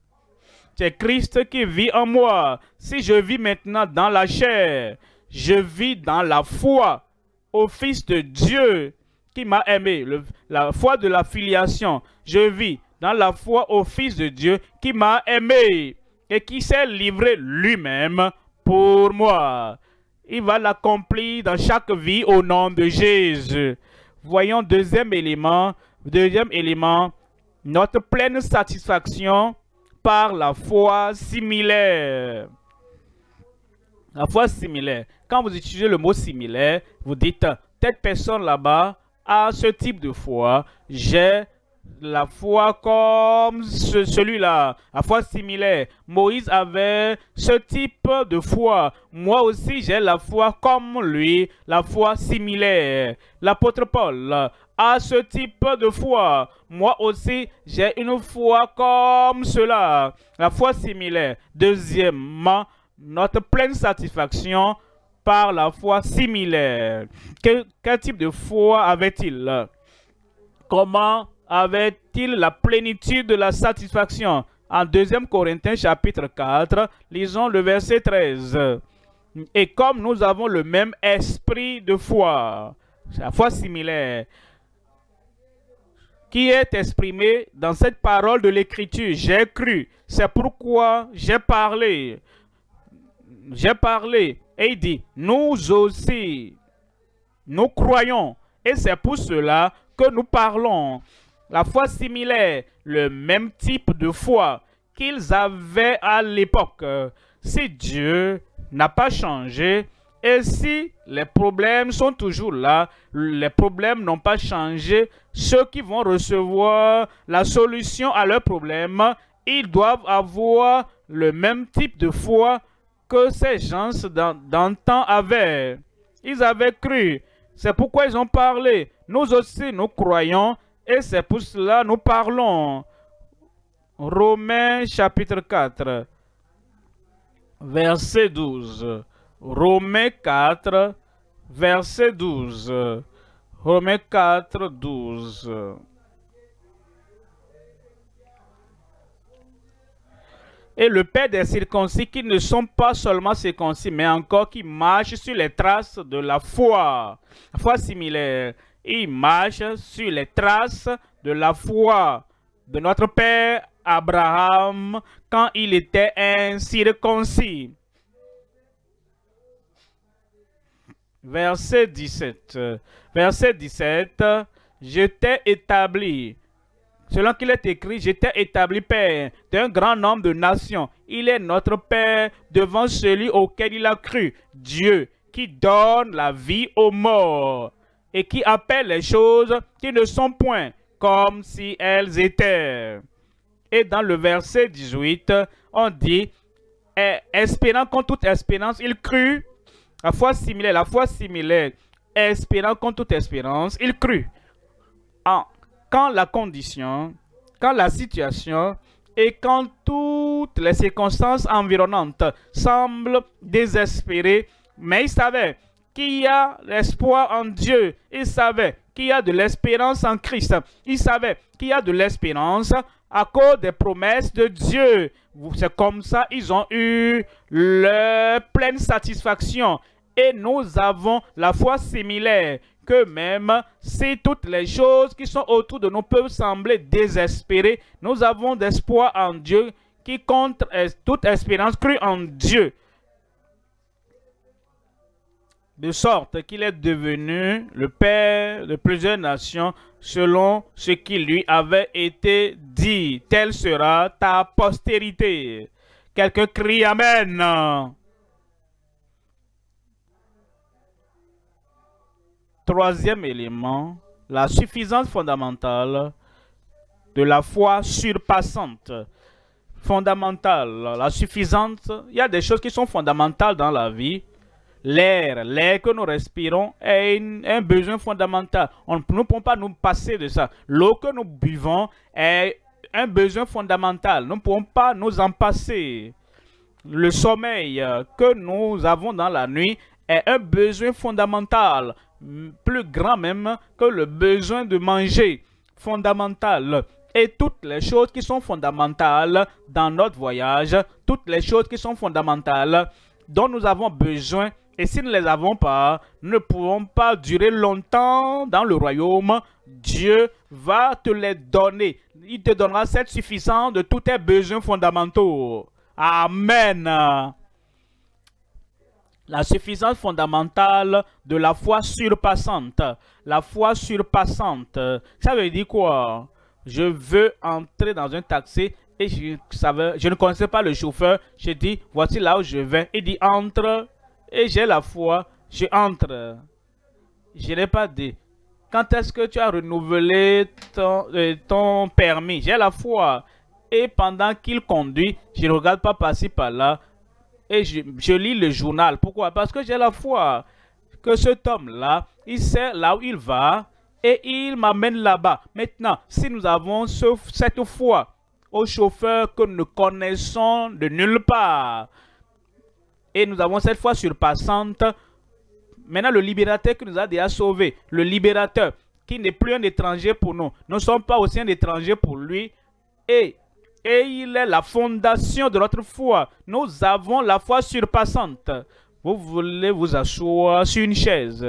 C'est Christ qui vit en moi. Si je vis maintenant dans la chair, je vis dans la foi au Fils de Dieu qui m'a aimé, la foi de la filiation. Je vis dans la foi au Fils de Dieu qui m'a aimé et qui s'est livré lui-même pour moi. Il va l'accomplir dans chaque vie au nom de Jésus. Voyons deuxième élément, deuxième élément, notre pleine satisfaction par la foi similaire. La foi similaire. Quand vous utilisez le mot similaire, vous dites, telle personne là-bas a ce type de foi. J'ai la foi comme celui-là, la foi similaire. Moïse avait ce type de foi. Moi aussi, j'ai la foi comme lui, la foi similaire. L'apôtre Paul a ce type de foi. Moi aussi, j'ai une foi comme cela, la foi similaire. Deuxièmement, notre pleine satisfaction par la foi similaire. Quel, quel type de foi avait-il? Comment avait-il la plénitude de la satisfaction? En 2 Corinthiens chapitre 4, lisons le verset 13. Et comme nous avons le même esprit de foi, la foi similaire, qui est exprimé dans cette parole de l'Écriture. J'ai cru, c'est pourquoi j'ai parlé. J'ai parlé et il dit, nous aussi, nous croyons et c'est pour cela que nous parlons. La foi similaire, le même type de foi qu'ils avaient à l'époque. Si Dieu n'a pas changé, et si les problèmes sont toujours là, les problèmes n'ont pas changé, ceux qui vont recevoir la solution à leurs problèmes, ils doivent avoir le même type de foi que ces gens d'antan avaient. Ils avaient cru. C'est pourquoi ils ont parlé. Nous aussi, nous croyons et c'est pour cela que nous parlons. Romains chapitre 4, verset 12. Romains 4, verset 12. Romains 4, 12. Et le Père des circoncis qui ne sont pas seulement circoncis, mais encore qui marchent sur les traces de la foi. La foi similaire il marche sur les traces de la foi de notre Père Abraham quand il était incirconcis. Verset 17. Verset 17. Je t'ai établi. Selon qu'il est écrit, je t'ai établi Père d'un grand nombre de nations. Il est notre Père devant celui auquel il a cru, Dieu, qui donne la vie aux morts et qui appelle les choses qui ne sont point comme si elles étaient. Et dans le verset 18, on dit, espérant contre toute espérance, il crut, la foi similaire, la foi similaire, espérant contre toute espérance, il crut. En, quand la condition, quand la situation et quand toutes les circonstances environnantes semblent désespérées, mais il savait qu'il y a l'espoir en Dieu. Il savait qu'il y a de l'espérance en Christ. Il savait qu'il y a de l'espérance à cause des promesses de Dieu. C'est comme ça ils ont eu leur pleine satisfaction. Et nous avons la foi similaire que même si toutes les choses qui sont autour de nous peuvent sembler désespérées, nous avons d'espoir en Dieu qui contre toute espérance crue en Dieu. De sorte qu'il est devenu le Père de plusieurs nations selon ce qui lui avait été dit. Telle sera ta postérité. Quelqu'un crie Amen. Troisième élément, la suffisance fondamentale de la foi surpassante. Fondamentale, la suffisance, il y a des choses qui sont fondamentales dans la vie. L'air, l'air que nous respirons est un besoin fondamental. On ne peut pas nous passer de ça. L'eau que nous buvons est un besoin fondamental. Nous ne pouvons pas nous en passer. Le sommeil que nous avons dans la nuit est un besoin fondamental plus grand même que le besoin de manger fondamental. Et toutes les choses qui sont fondamentales dans notre voyage, toutes les choses qui sont fondamentales dont nous avons besoin, et si nous ne les avons pas, nous ne pouvons pas durer longtemps dans le royaume. Dieu va te les donner. Il te donnera cette suffisance de tous tes besoins fondamentaux. Amen la suffisance fondamentale de la foi surpassante. La foi surpassante, ça veut dire quoi? Je veux entrer dans un taxi et je, je ne connaissais pas le chauffeur. J'ai dit, voici là où je vais. Il dit, entre. Et j'ai la foi, je entre. Je n'ai pas dit, quand est-ce que tu as renouvelé ton, euh, ton permis? J'ai la foi. Et pendant qu'il conduit, je ne regarde pas passer par là et je, lis le journal. Pourquoi? Parce que j'ai la foi que cet homme-là, il sait là où il va et il m'amène là-bas. Maintenant, si nous avons cette foi au chauffeur que nous connaissons de nulle part, et nous avons cette foi surpassante, maintenant le libérateur qui nous a déjà sauvés, le libérateur qui n'est plus un étranger pour nous, nous ne sommes pas aussi un étranger pour lui, et et il est la fondation de notre foi. Nous avons la foi surpassante. Vous voulez vous asseoir sur une chaise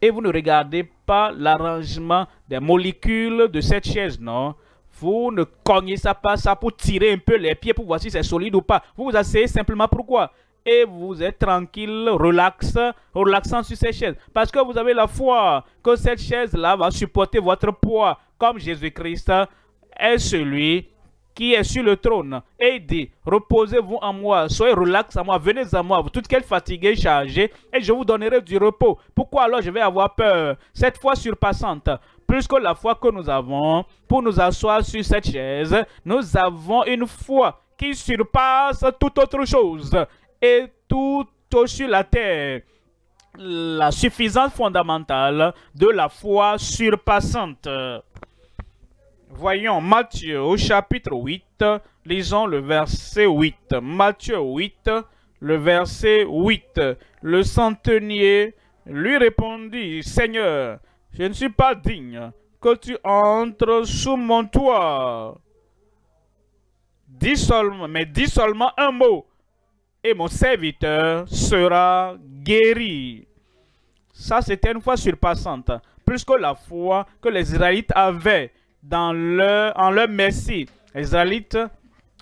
et vous ne regardez pas l'arrangement des molécules de cette chaise, non Vous ne cognez ça pas ça pour tirer un peu les pieds pour voir si c'est solide ou pas. Vous vous asseyez simplement pourquoi? Et vous êtes tranquille, relax, relaxant sur cette chaise. Parce que vous avez la foi que cette chaise-là va supporter votre poids comme Jésus-Christ est celui qui est sur le trône et il dit, reposez-vous en moi, soyez relax en moi, venez à moi, vous toutes quelles fatiguées, chargées, et je vous donnerai du repos. Pourquoi alors je vais avoir peur Cette foi surpassante, plus que la foi que nous avons pour nous asseoir sur cette chaise, nous avons une foi qui surpasse toute autre chose et tout sur la terre. La suffisance fondamentale de la foi surpassante. Voyons Matthieu au chapitre 8, lisons le verset 8. Matthieu 8, le verset 8. Le centenier lui répondit, Seigneur, je ne suis pas digne que tu entres sous mon toit. Dis seulement, mais dis seulement un mot, et mon serviteur sera guéri. Ça, c'était une foi surpassante, plus que la foi que les Israélites avaient dans leur, en leur Messie. Les Israélites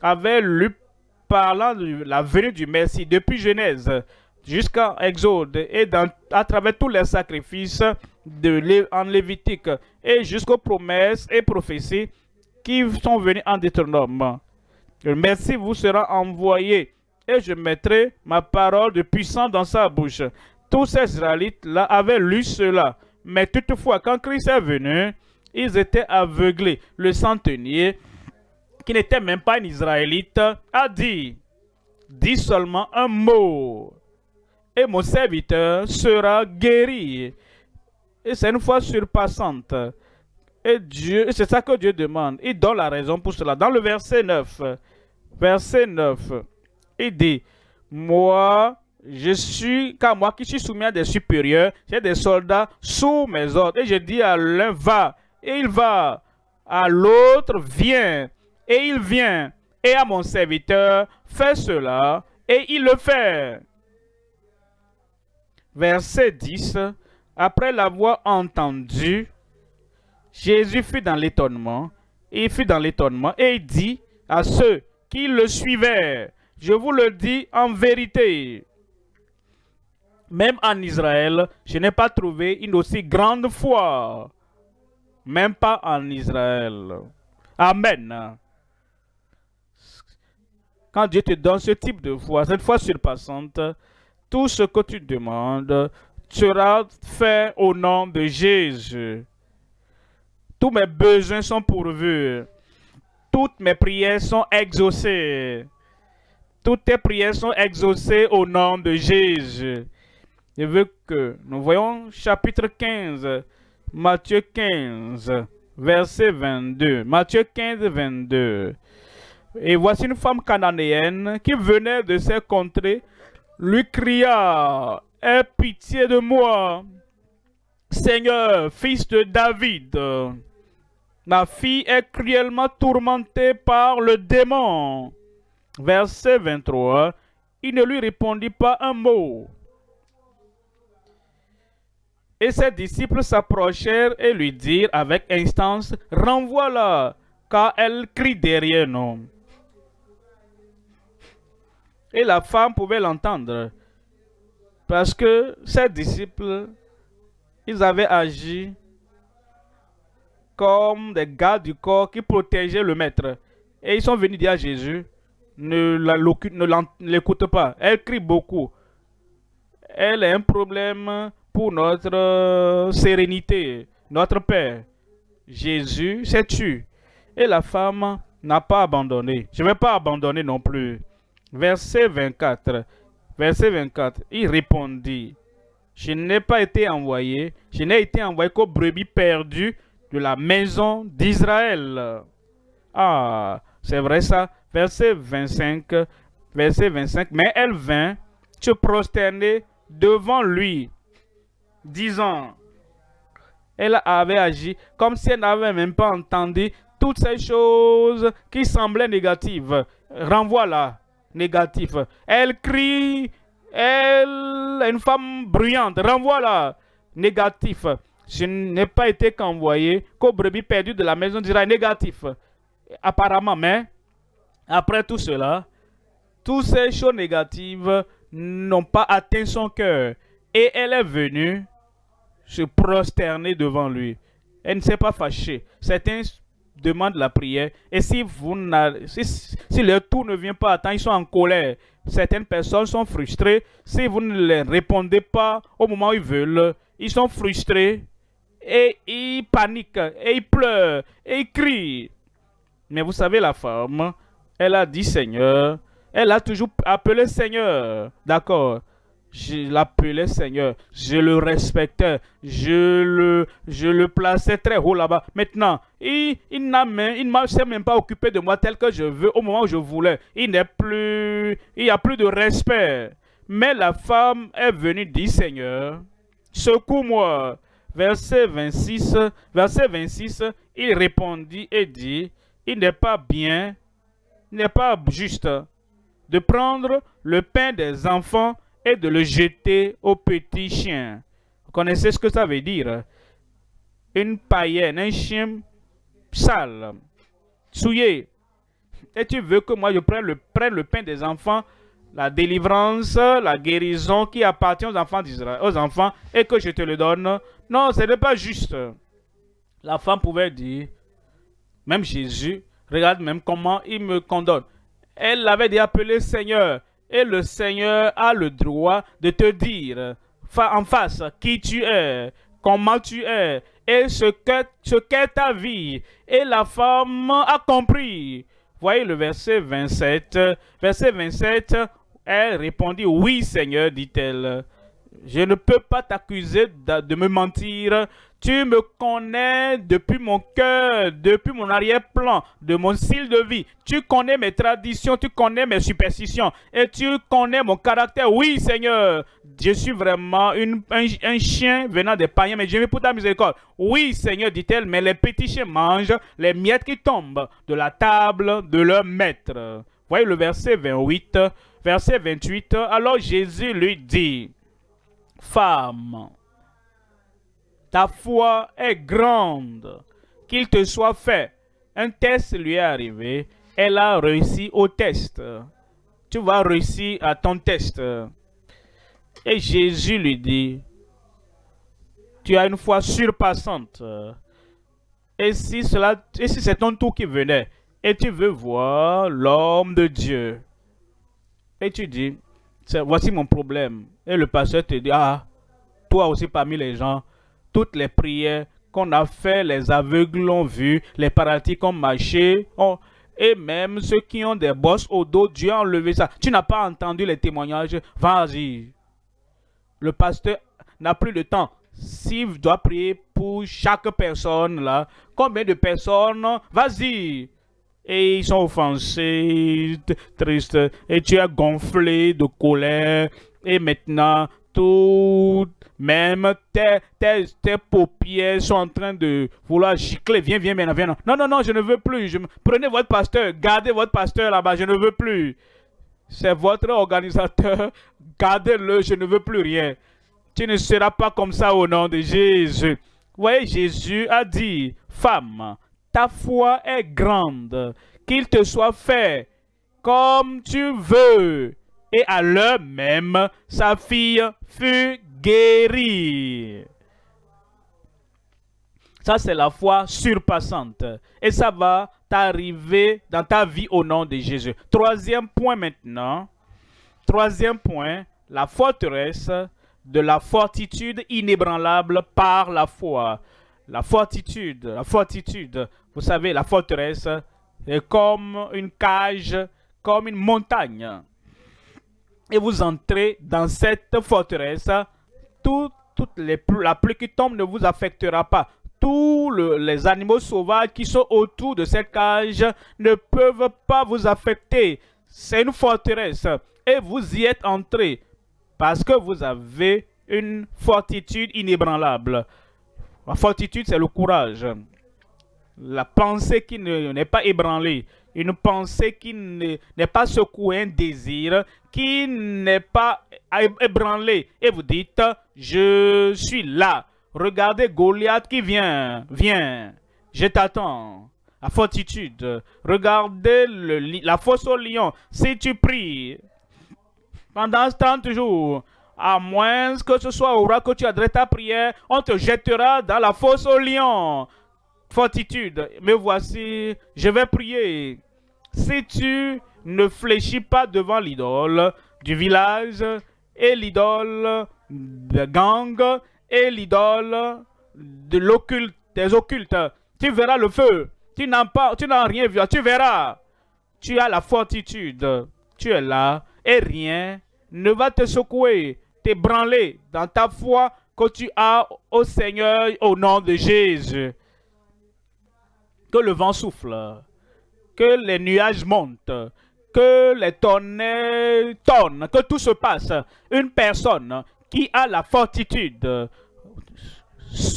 avaient lu parlant de la venue du Messie depuis Genèse jusqu'à Exode et à travers tous les sacrifices de, en Lévitique et jusqu'aux promesses et prophéties qui sont venues en Deutéronome. Le Messie vous sera envoyé et je mettrai ma parole de puissance dans sa bouche. Tous ces Israélites-là avaient lu cela. Mais toutefois, quand Christ est venu, ils étaient aveuglés. Le centenier, qui n'était même pas un Israélite, a dit, dis seulement un mot, et mon serviteur sera guéri. Et c'est une foi surpassante. Et Dieu, c'est ça que Dieu demande. Il donne la raison pour cela. Dans le verset 9, verset 9, dit, moi, je suis, car moi qui suis soumis à des supérieurs, j'ai des soldats sous mes ordres. Et je dis à l'un, va, et il va. À l'autre, viens, et il vient. Et à mon serviteur, fais cela, et il le fait. Verset 10. Après l'avoir entendu, Jésus fut dans l'étonnement. Il fut dans l'étonnement et il dit à ceux qui le suivaient, je vous le dis en vérité, même en Israël, je n'ai pas trouvé une aussi grande foi. Même pas en Israël. Amen. Quand Dieu te donne ce type de foi, cette foi surpassante, tout ce que tu demandes sera fait au nom de Jésus. Tous mes besoins sont pourvus. Toutes mes prières sont exaucées. Toutes tes prières sont exaucées au nom de Jésus. Je veux que nous voyons chapitre 15, Matthieu 15, verset 22. Matthieu 15, 22. Et voici une femme cananéenne qui venait de ces contrées, lui cria, Aie pitié de moi, Seigneur, fils de David. Ma fille est cruellement tourmentée par le démon. Verset 23. Il ne lui répondit pas un mot. Et ses disciples s'approchèrent et lui dirent avec instance, renvoie-la, car elle crie derrière nous. Et la femme pouvait l'entendre, parce que ses disciples, ils avaient agi comme des gardes du corps qui protégeaient le maître. Et ils sont venus dire à Jésus, ne l'écoute pas, elle crie beaucoup. Elle a un problème pour notre sérénité, notre Père. Jésus s'est tué et la femme n'a pas abandonné. Je ne vais pas abandonner non plus. Verset 24. Verset 24. Il répondit, je n'ai pas été envoyé, je n'ai été envoyé qu'aux brebis perdues de la maison d'Israël. Ah, c'est vrai ça. Verset 25. Verset 25. Mais elle vint se prosterner devant lui ans, elle avait agi comme si elle n'avait même pas entendu toutes ces choses qui semblaient négatives. Renvoie-la, négative. Elle crie, elle une femme bruyante. Renvoie-la, négatif. Je n'ai pas été qu'envoyé qu'au brebis perdu de la maison d'Israël, négatif. Apparemment, mais après tout cela, toutes ces choses négatives n'ont pas atteint son cœur. Et elle est venue se prosterner devant lui. Elle ne s'est pas fâchée. Certains demandent la prière. Et si, vous si, leur tour ne vient pas à temps, ils sont en colère. Certaines personnes sont frustrées. Si vous ne les répondez pas au moment où ils veulent, ils sont frustrés. Et ils paniquent. Et ils pleurent. Et ils crient. Mais vous savez, la femme, elle a dit Seigneur. Elle a toujours appelé Seigneur. D'accord je l'appelais Seigneur, je le respectais, je le, je le plaçais très haut là-bas. Maintenant, il, il n'a même, ne s'est même pas occupé de moi tel que je veux au moment où je voulais. Il n'est plus, il n'y a plus de respect. Mais la femme est venue dire Seigneur, secoue-moi. Verset 26, verset 26, il répondit et dit, il n'est pas bien, n'est pas juste de prendre le pain des enfants et de le jeter au petit chien. Vous connaissez ce que ça veut dire? Une païenne, un chien sale, souillé. Et tu veux que moi je prenne le, prenne le pain des enfants, la délivrance, la guérison qui appartient aux enfants d'Israël, aux enfants, et que je te le donne? Non, ce n'est pas juste. La femme pouvait dire, même Jésus, regarde même comment il me condamne. Elle l'avait dit appeler Seigneur. Et le Seigneur a le droit de te dire en face qui tu es, comment tu es et ce qu'est ta vie. Et la femme a compris. Voyez le verset 27. Verset 27, elle répondit, oui Seigneur, dit-elle. Je ne peux pas t'accuser de me mentir. Tu me connais depuis mon cœur, depuis mon arrière-plan, de mon style de vie. Tu connais mes traditions, tu connais mes superstitions et tu connais mon caractère. Oui, Seigneur, je suis vraiment un, chien venant des païens, mais je vais pour ta miséricorde. Oui, Seigneur, dit-elle, mais les petits chiens mangent les miettes qui tombent de la table de leur maître. Voyez le verset 28, verset 28. Alors Jésus lui dit, Femme, ta foi est grande, qu'il te soit fait. Un test lui est arrivé, elle a réussi au test. Tu vas réussir à ton test. Et Jésus lui dit, tu as une foi surpassante. Et si, cela, et si c'est ton tour qui venait, et tu veux voir l'homme de Dieu, et tu dis, voici mon problème. Et le pasteur te dit, ah, toi aussi parmi les gens, toutes les prières qu'on a fait, les aveugles l'ont vu, les paralytiques ont marché, et même ceux qui ont des bosses au dos, Dieu a enlevé ça. Tu n'as pas entendu les témoignages, vas-y. Le pasteur n'a plus de temps. S'il doit prier pour chaque personne là, combien de personnes, vas-y et ils sont offensés, tristes, et tu es gonflé de colère, et maintenant, tout, même tes, tes, paupières sont en train de vouloir gicler, viens, viens, viens, viens. Non, non, non, je ne veux plus. Prenez votre pasteur, gardez votre pasteur là-bas, je ne veux plus. C'est votre organisateur, [LAUGHS] gardez-le, je ne veux plus rien. Tu ne seras pas comme ça au nom de Jésus. Vous voyez, Jésus a dit, femme, ta foi est grande, qu'il te soit fait comme tu veux. Et à l'heure même, sa fille fut guérie. Ça, c'est la foi surpassante. Et ça va t'arriver dans ta vie au nom de Jésus. Troisième point maintenant. Troisième point, la forteresse de la fortitude inébranlable par la foi. La fortitude, la fortitude, vous savez, la forteresse est comme une cage, comme une montagne. Et vous entrez dans cette forteresse, tout, toutes les, la pluie qui tombe ne vous affectera pas. Tous les animaux sauvages qui sont autour de cette cage ne peuvent pas vous affecter. C'est une forteresse et vous y êtes entré parce que vous avez une fortitude inébranlable. La fortitude, c'est le courage. La pensée qui n'est pas ébranlée. Une pensée qui n'est pas secouée, un désir qui n'est pas ébranlé. Et vous dites, je suis là. Regardez Goliath qui vient. Viens. Je t'attends. La fortitude. Regardez la fosse au lion. Si tu pries pendant 30 jours, à moins que ce soit au roi que tu adresses ta prière, on te jettera dans la fosse au lion. Fortitude, me voici, je vais prier. Si tu ne fléchis pas devant l'idole du village et l'idole de gang et l'idole de l'occulte, des occultes, tu verras le feu. Tu n'as pas, tu n'as rien vu, tu verras. Tu as la fortitude. Tu es là et rien ne va te secouer t'ébranler dans ta foi que tu as au Seigneur au nom de Jésus. Que le vent souffle, que les nuages montent, que les tonnerres tonnent, que tout se passe. Une personne qui a la fortitude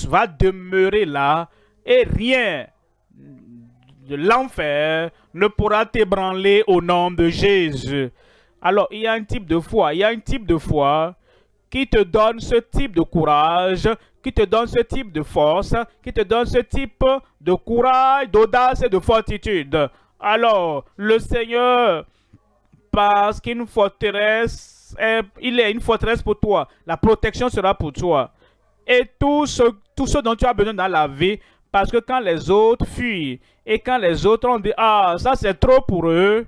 va demeurer là et rien de l'enfer ne pourra t'ébranler au nom de Jésus. Alors, il y a un type de foi, il y a un type de foi qui te donne ce type de courage, qui te donne ce type de force, qui te donne ce type de courage, d'audace et de fortitude. Alors, le Seigneur, parce qu'une forteresse, il est une forteresse pour toi. La protection sera pour toi. Et tout ce, tout ce dont tu as besoin dans la vie, parce que quand les autres fuient, et quand les autres ont dit, ah, ça c'est trop pour eux,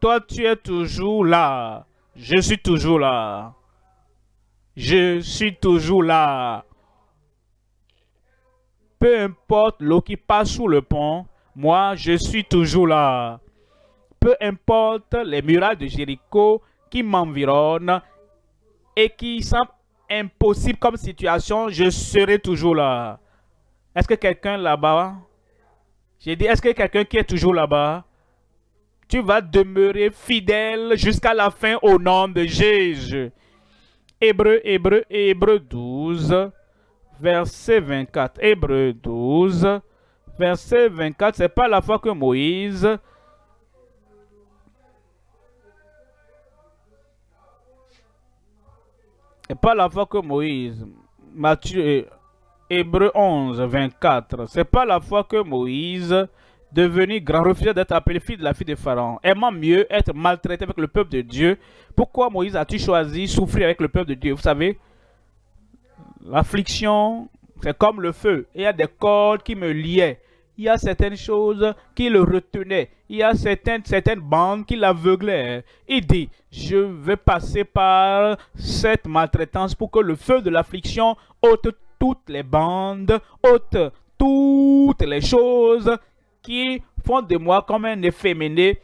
toi tu es toujours là. Je suis toujours là. Je suis toujours là. Peu importe l'eau qui passe sous le pont, moi, je suis toujours là. Peu importe les murailles de Jéricho qui m'environnent et qui semblent impossibles comme situation, je serai toujours là. Est-ce que quelqu'un là-bas, j'ai dit, est-ce que quelqu'un qui est toujours là-bas, tu vas demeurer fidèle jusqu'à la fin au nom de Jésus. Hébreu, Hébreu, Hébreu 12, verset 24. Hébreu 12, verset 24. C'est pas la fois que Moïse C'est pas la fois que Moïse, Matthieu, Hébreu 11, 24. C'est pas la foi que Moïse, devenu grand, refusait d'être appelé fils de la fille de Pharaon, aimant mieux être maltraité avec le peuple de Dieu. Pourquoi Moïse a-t-il choisi souffrir avec le peuple de Dieu? Vous savez, l'affliction, c'est comme le feu. Il y a des cordes qui me liaient. Il y a certaines choses qui le retenaient. Il y a certaines, certaines bandes qui l'aveuglaient. Il dit, je vais passer par cette maltraitance pour que le feu de l'affliction ôte toutes les bandes, ôte toutes les choses qui font de moi comme un efféminé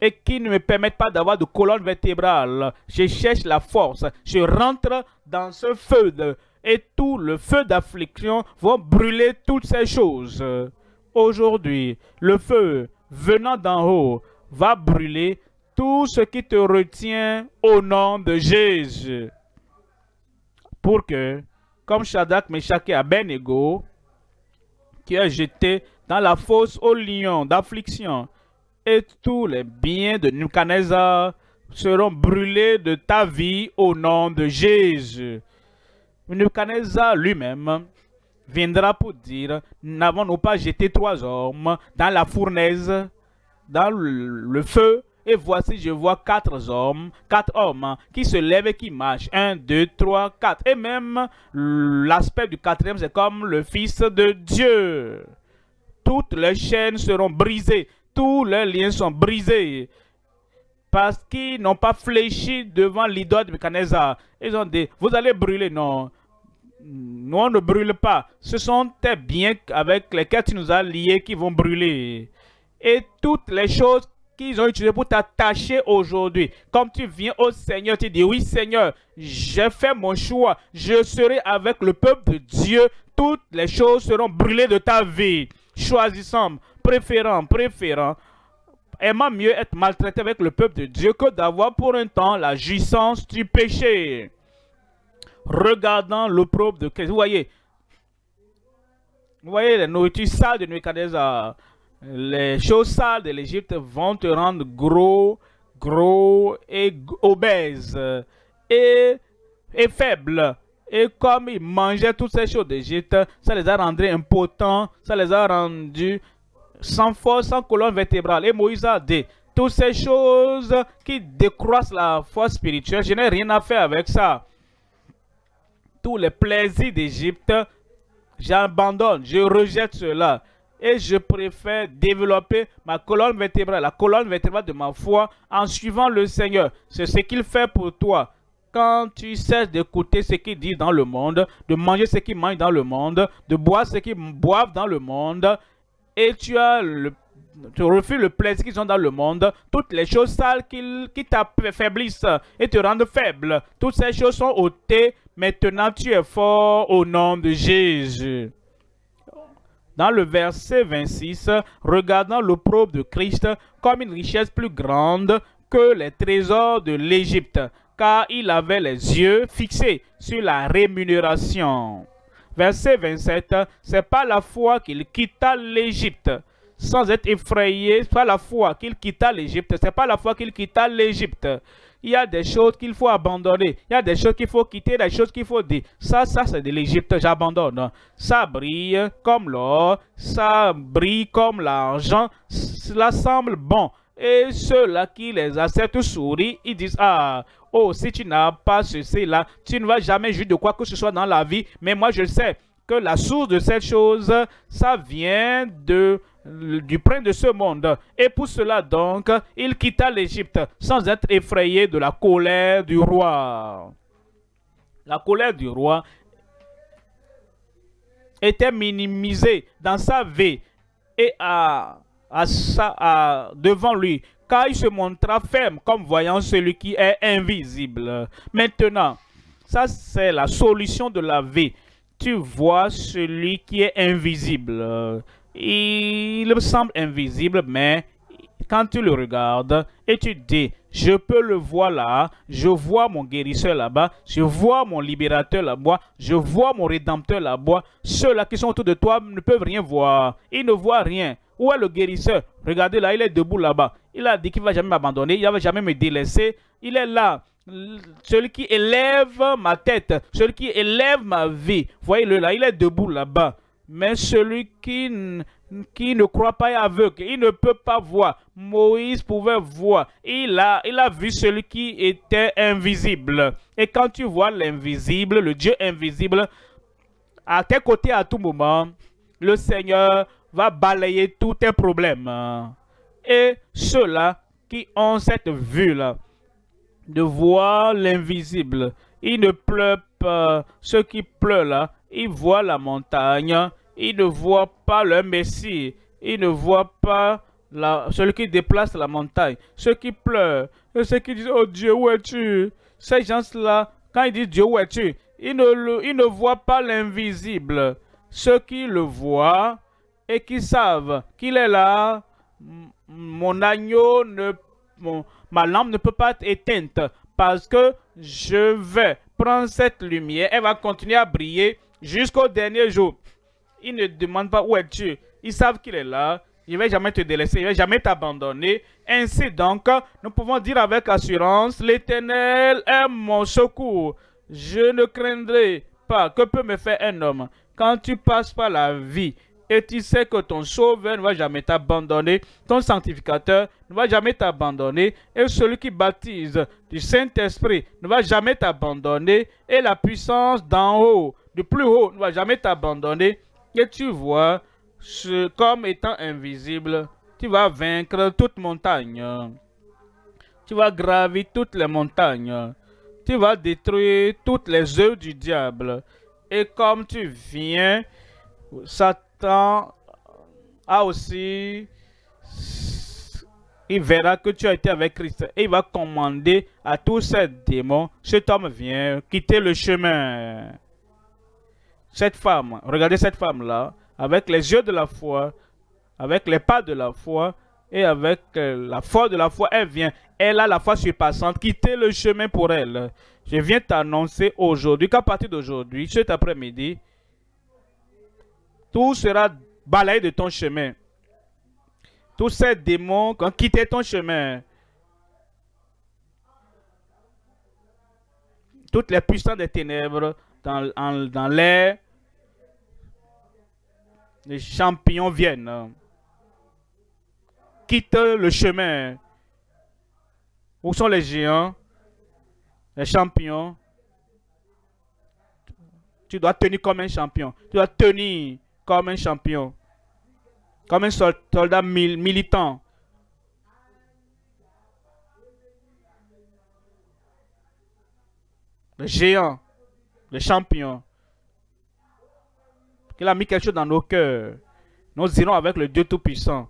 et qui ne me permettent pas d'avoir de colonne vertébrale. Je cherche la force. Je rentre dans ce feu de, et tout le feu d'affliction va brûler toutes ces choses. Aujourd'hui, le feu venant d'en haut va brûler tout ce qui te retient au nom de Jésus. Pour que, comme Shadak, Meshach et Abednego, qui a jeté dans la fosse au lion d'affliction, et tous les biens de Nebuchadnezzar seront brûlés de ta vie au nom de Jésus. Nebuchadnezzar lui-même viendra pour dire, n'avons-nous pas jeté trois hommes dans la fournaise, dans le feu, et voici, je vois quatre hommes, quatre hommes qui se lèvent et qui marchent. Un, deux, trois, quatre. Et même l'aspect du quatrième, c'est comme le Fils de Dieu. Toutes les chaînes seront brisées. Tous les liens sont brisés. Parce qu'ils n'ont pas fléchi devant l'idole de Mekaneza. Ils ont dit, vous allez brûler. Non, nous on ne brûle pas. Ce sont tes biens avec lesquels tu nous as liés qui vont brûler. Et toutes les choses qu'ils ont utilisées pour t'attacher aujourd'hui. Comme tu viens au Seigneur, tu dis, oui Seigneur, j'ai fait mon choix. Je serai avec le peuple de Dieu. Toutes les choses seront brûlées de ta vie. Choisissant, préférant, préférant, aimant mieux être maltraité avec le peuple de Dieu que d'avoir pour un temps la jouissance du péché regardant l'opprobre de Christ. Vous voyez, vous voyez les nourritures sales de Nebuchadnezzar, les choses sales de l'Égypte vont te rendre gros, gros et obèse et, et faible. Et comme ils mangeaient toutes ces choses d'Égypte, ça les a rendus impotents, ça les a rendus sans force, sans colonne vertébrale. Et Moïse a dit, toutes ces choses qui décroissent la foi spirituelle, je n'ai rien à faire avec ça tous les plaisirs d'Égypte, j'abandonne, je rejette cela. Et je préfère développer ma colonne vertébrale, la colonne vertébrale de ma foi en suivant le Seigneur. C'est ce qu'il fait pour toi. Quand tu cesses d'écouter ce qu'il dit dans le monde, de manger ce qu'il mange dans le monde, de boire ce qu'ils boivent dans le monde, et tu as le tu refuses le plaisir qu'ils ont dans le monde, toutes les choses sales qui, qui t'affaiblissent et te rendent faible, toutes ces choses sont ôtées Maintenant tu es fort au nom de Jésus. Dans le verset 26, regardant l'opprobre de Christ comme une richesse plus grande que les trésors de l'Égypte, car il avait les yeux fixés sur la rémunération. Verset 27, c'est pas la foi qu'il quitta l'Égypte sans être effrayé, c'est pas la foi qu'il quitta l'Égypte, c'est pas la foi qu'il quitta l'Égypte il y a des choses qu'il faut abandonner. Il y a des choses qu'il faut quitter, des choses qu'il faut dire. Ça, ça c'est de l'Égypte, j'abandonne. Ça brille comme l'or, ça brille comme l'argent. Cela semble bon. Et ceux-là qui les acceptent sourient, ils disent, ah, oh, si tu n'as pas ceci là, tu ne vas jamais jouir de quoi que ce soit dans la vie. Mais moi, je sais que la source de cette chose, ça vient de du prince de ce monde. Et pour cela donc, il quitta l'Égypte sans être effrayé de la colère du roi. La colère du roi était minimisée dans sa vie et à, à, devant lui, car il se montra ferme comme voyant celui qui est invisible. Maintenant, ça c'est la solution de la vie. Tu vois celui qui est invisible il semble invisible, mais quand tu le regardes et tu dis, je peux le voir là, je vois mon guérisseur là-bas, je vois mon libérateur là-bas, je vois mon rédempteur là-bas, ceux-là qui sont autour de toi ne peuvent rien voir. Ils ne voient rien. Où est le guérisseur? Regardez là, il est debout là-bas. Il a dit qu'il ne va jamais m'abandonner, il ne va jamais me délaisser. Il est là. Celui qui élève ma tête, celui qui élève ma vie. Voyez-le là, il est debout là-bas. Mais celui qui, qui ne croit pas est aveugle, il ne peut pas voir. Moïse pouvait voir. Il a, il a vu celui qui était invisible. Et quand tu vois l'invisible, le Dieu invisible, à tes côtés à tout moment, le Seigneur va balayer tous tes problèmes. Et ceux-là qui ont cette vue-là, de voir l'invisible, ils ne pleurent pas. Ceux qui pleurent là, ils voient la montagne, ils ne voient pas le Messie, ils ne voient pas celui qui déplace la montagne. Ceux qui pleurent, et ceux qui disent, oh Dieu, où es-tu? Ces gens-là, quand ils disent Dieu, où es-tu? Ils ne, voient pas l'invisible. Ceux qui le voient et qui savent qu'il est là, mon agneau, ne, ma lampe ne peut pas être éteinte parce que je vais prendre cette lumière, elle va continuer à briller jusqu'au dernier jour. Ils ne demandent pas où es-tu. Ils savent qu'il est là. Il ne va jamais te délaisser, il ne va jamais t'abandonner. Ainsi donc, nous pouvons dire avec assurance, l'Éternel est mon secours. Je ne craindrai pas. Que peut me faire un homme? Quand tu passes par la vie et tu sais que ton sauveur ne va jamais t'abandonner, ton sanctificateur ne va jamais t'abandonner, et celui qui baptise du Saint-Esprit ne va jamais t'abandonner, et la puissance d'en haut, du plus haut, ne va jamais t'abandonner, et tu vois, ce, comme étant invisible, tu vas vaincre toute montagne. Tu vas gravir toutes les montagnes. Tu vas détruire toutes les œuvres du diable. Et comme tu viens, Satan a aussi, il verra que tu as été avec Christ et il va commander à tous ces démons, cet homme vient quitter le chemin. Cette femme, regardez cette femme-là, avec les yeux de la foi, avec les pas de la foi et avec euh, la foi de la foi, elle vient. Elle a la foi surpassante. Quittez le chemin pour elle. Je viens t'annoncer aujourd'hui qu'à partir d'aujourd'hui, cet après-midi, tout sera balayé de ton chemin. Tous ces démons qui ont quitté ton chemin, toutes les puissances des ténèbres dans, dans l'air, les champignons viennent. Quitte le chemin. Où sont les géants? Les champions. Tu dois tenir comme un champion. Tu dois tenir comme un champion. Comme un soldat militant. Le géant. Le champion qu'il a mis quelque chose dans nos cœurs. Nous irons avec le Dieu Tout-Puissant.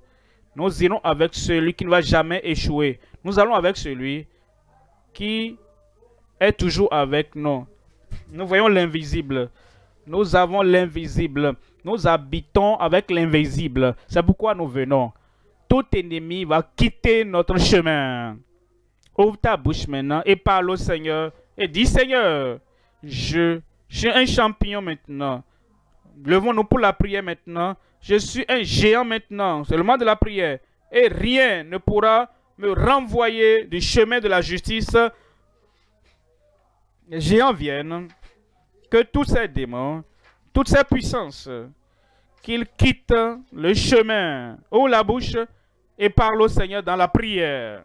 Nous irons avec celui qui ne va jamais échouer. Nous allons avec celui qui est toujours avec nous. Nous voyons l'invisible. Nous avons l'invisible. Nous habitons avec l'invisible. C'est pourquoi nous venons. Tout ennemi va quitter notre chemin. Ouvre ta bouche maintenant et parle au Seigneur. Et dis Seigneur, je suis un champion maintenant. Levons-nous pour la prière maintenant. Je suis un géant maintenant. C'est le moment de la prière. Et rien ne pourra me renvoyer du chemin de la justice. Les géants viennent. Que tous ces démons, toutes ces puissances, qu'ils quittent le chemin ou la bouche et parlent au Seigneur dans la prière.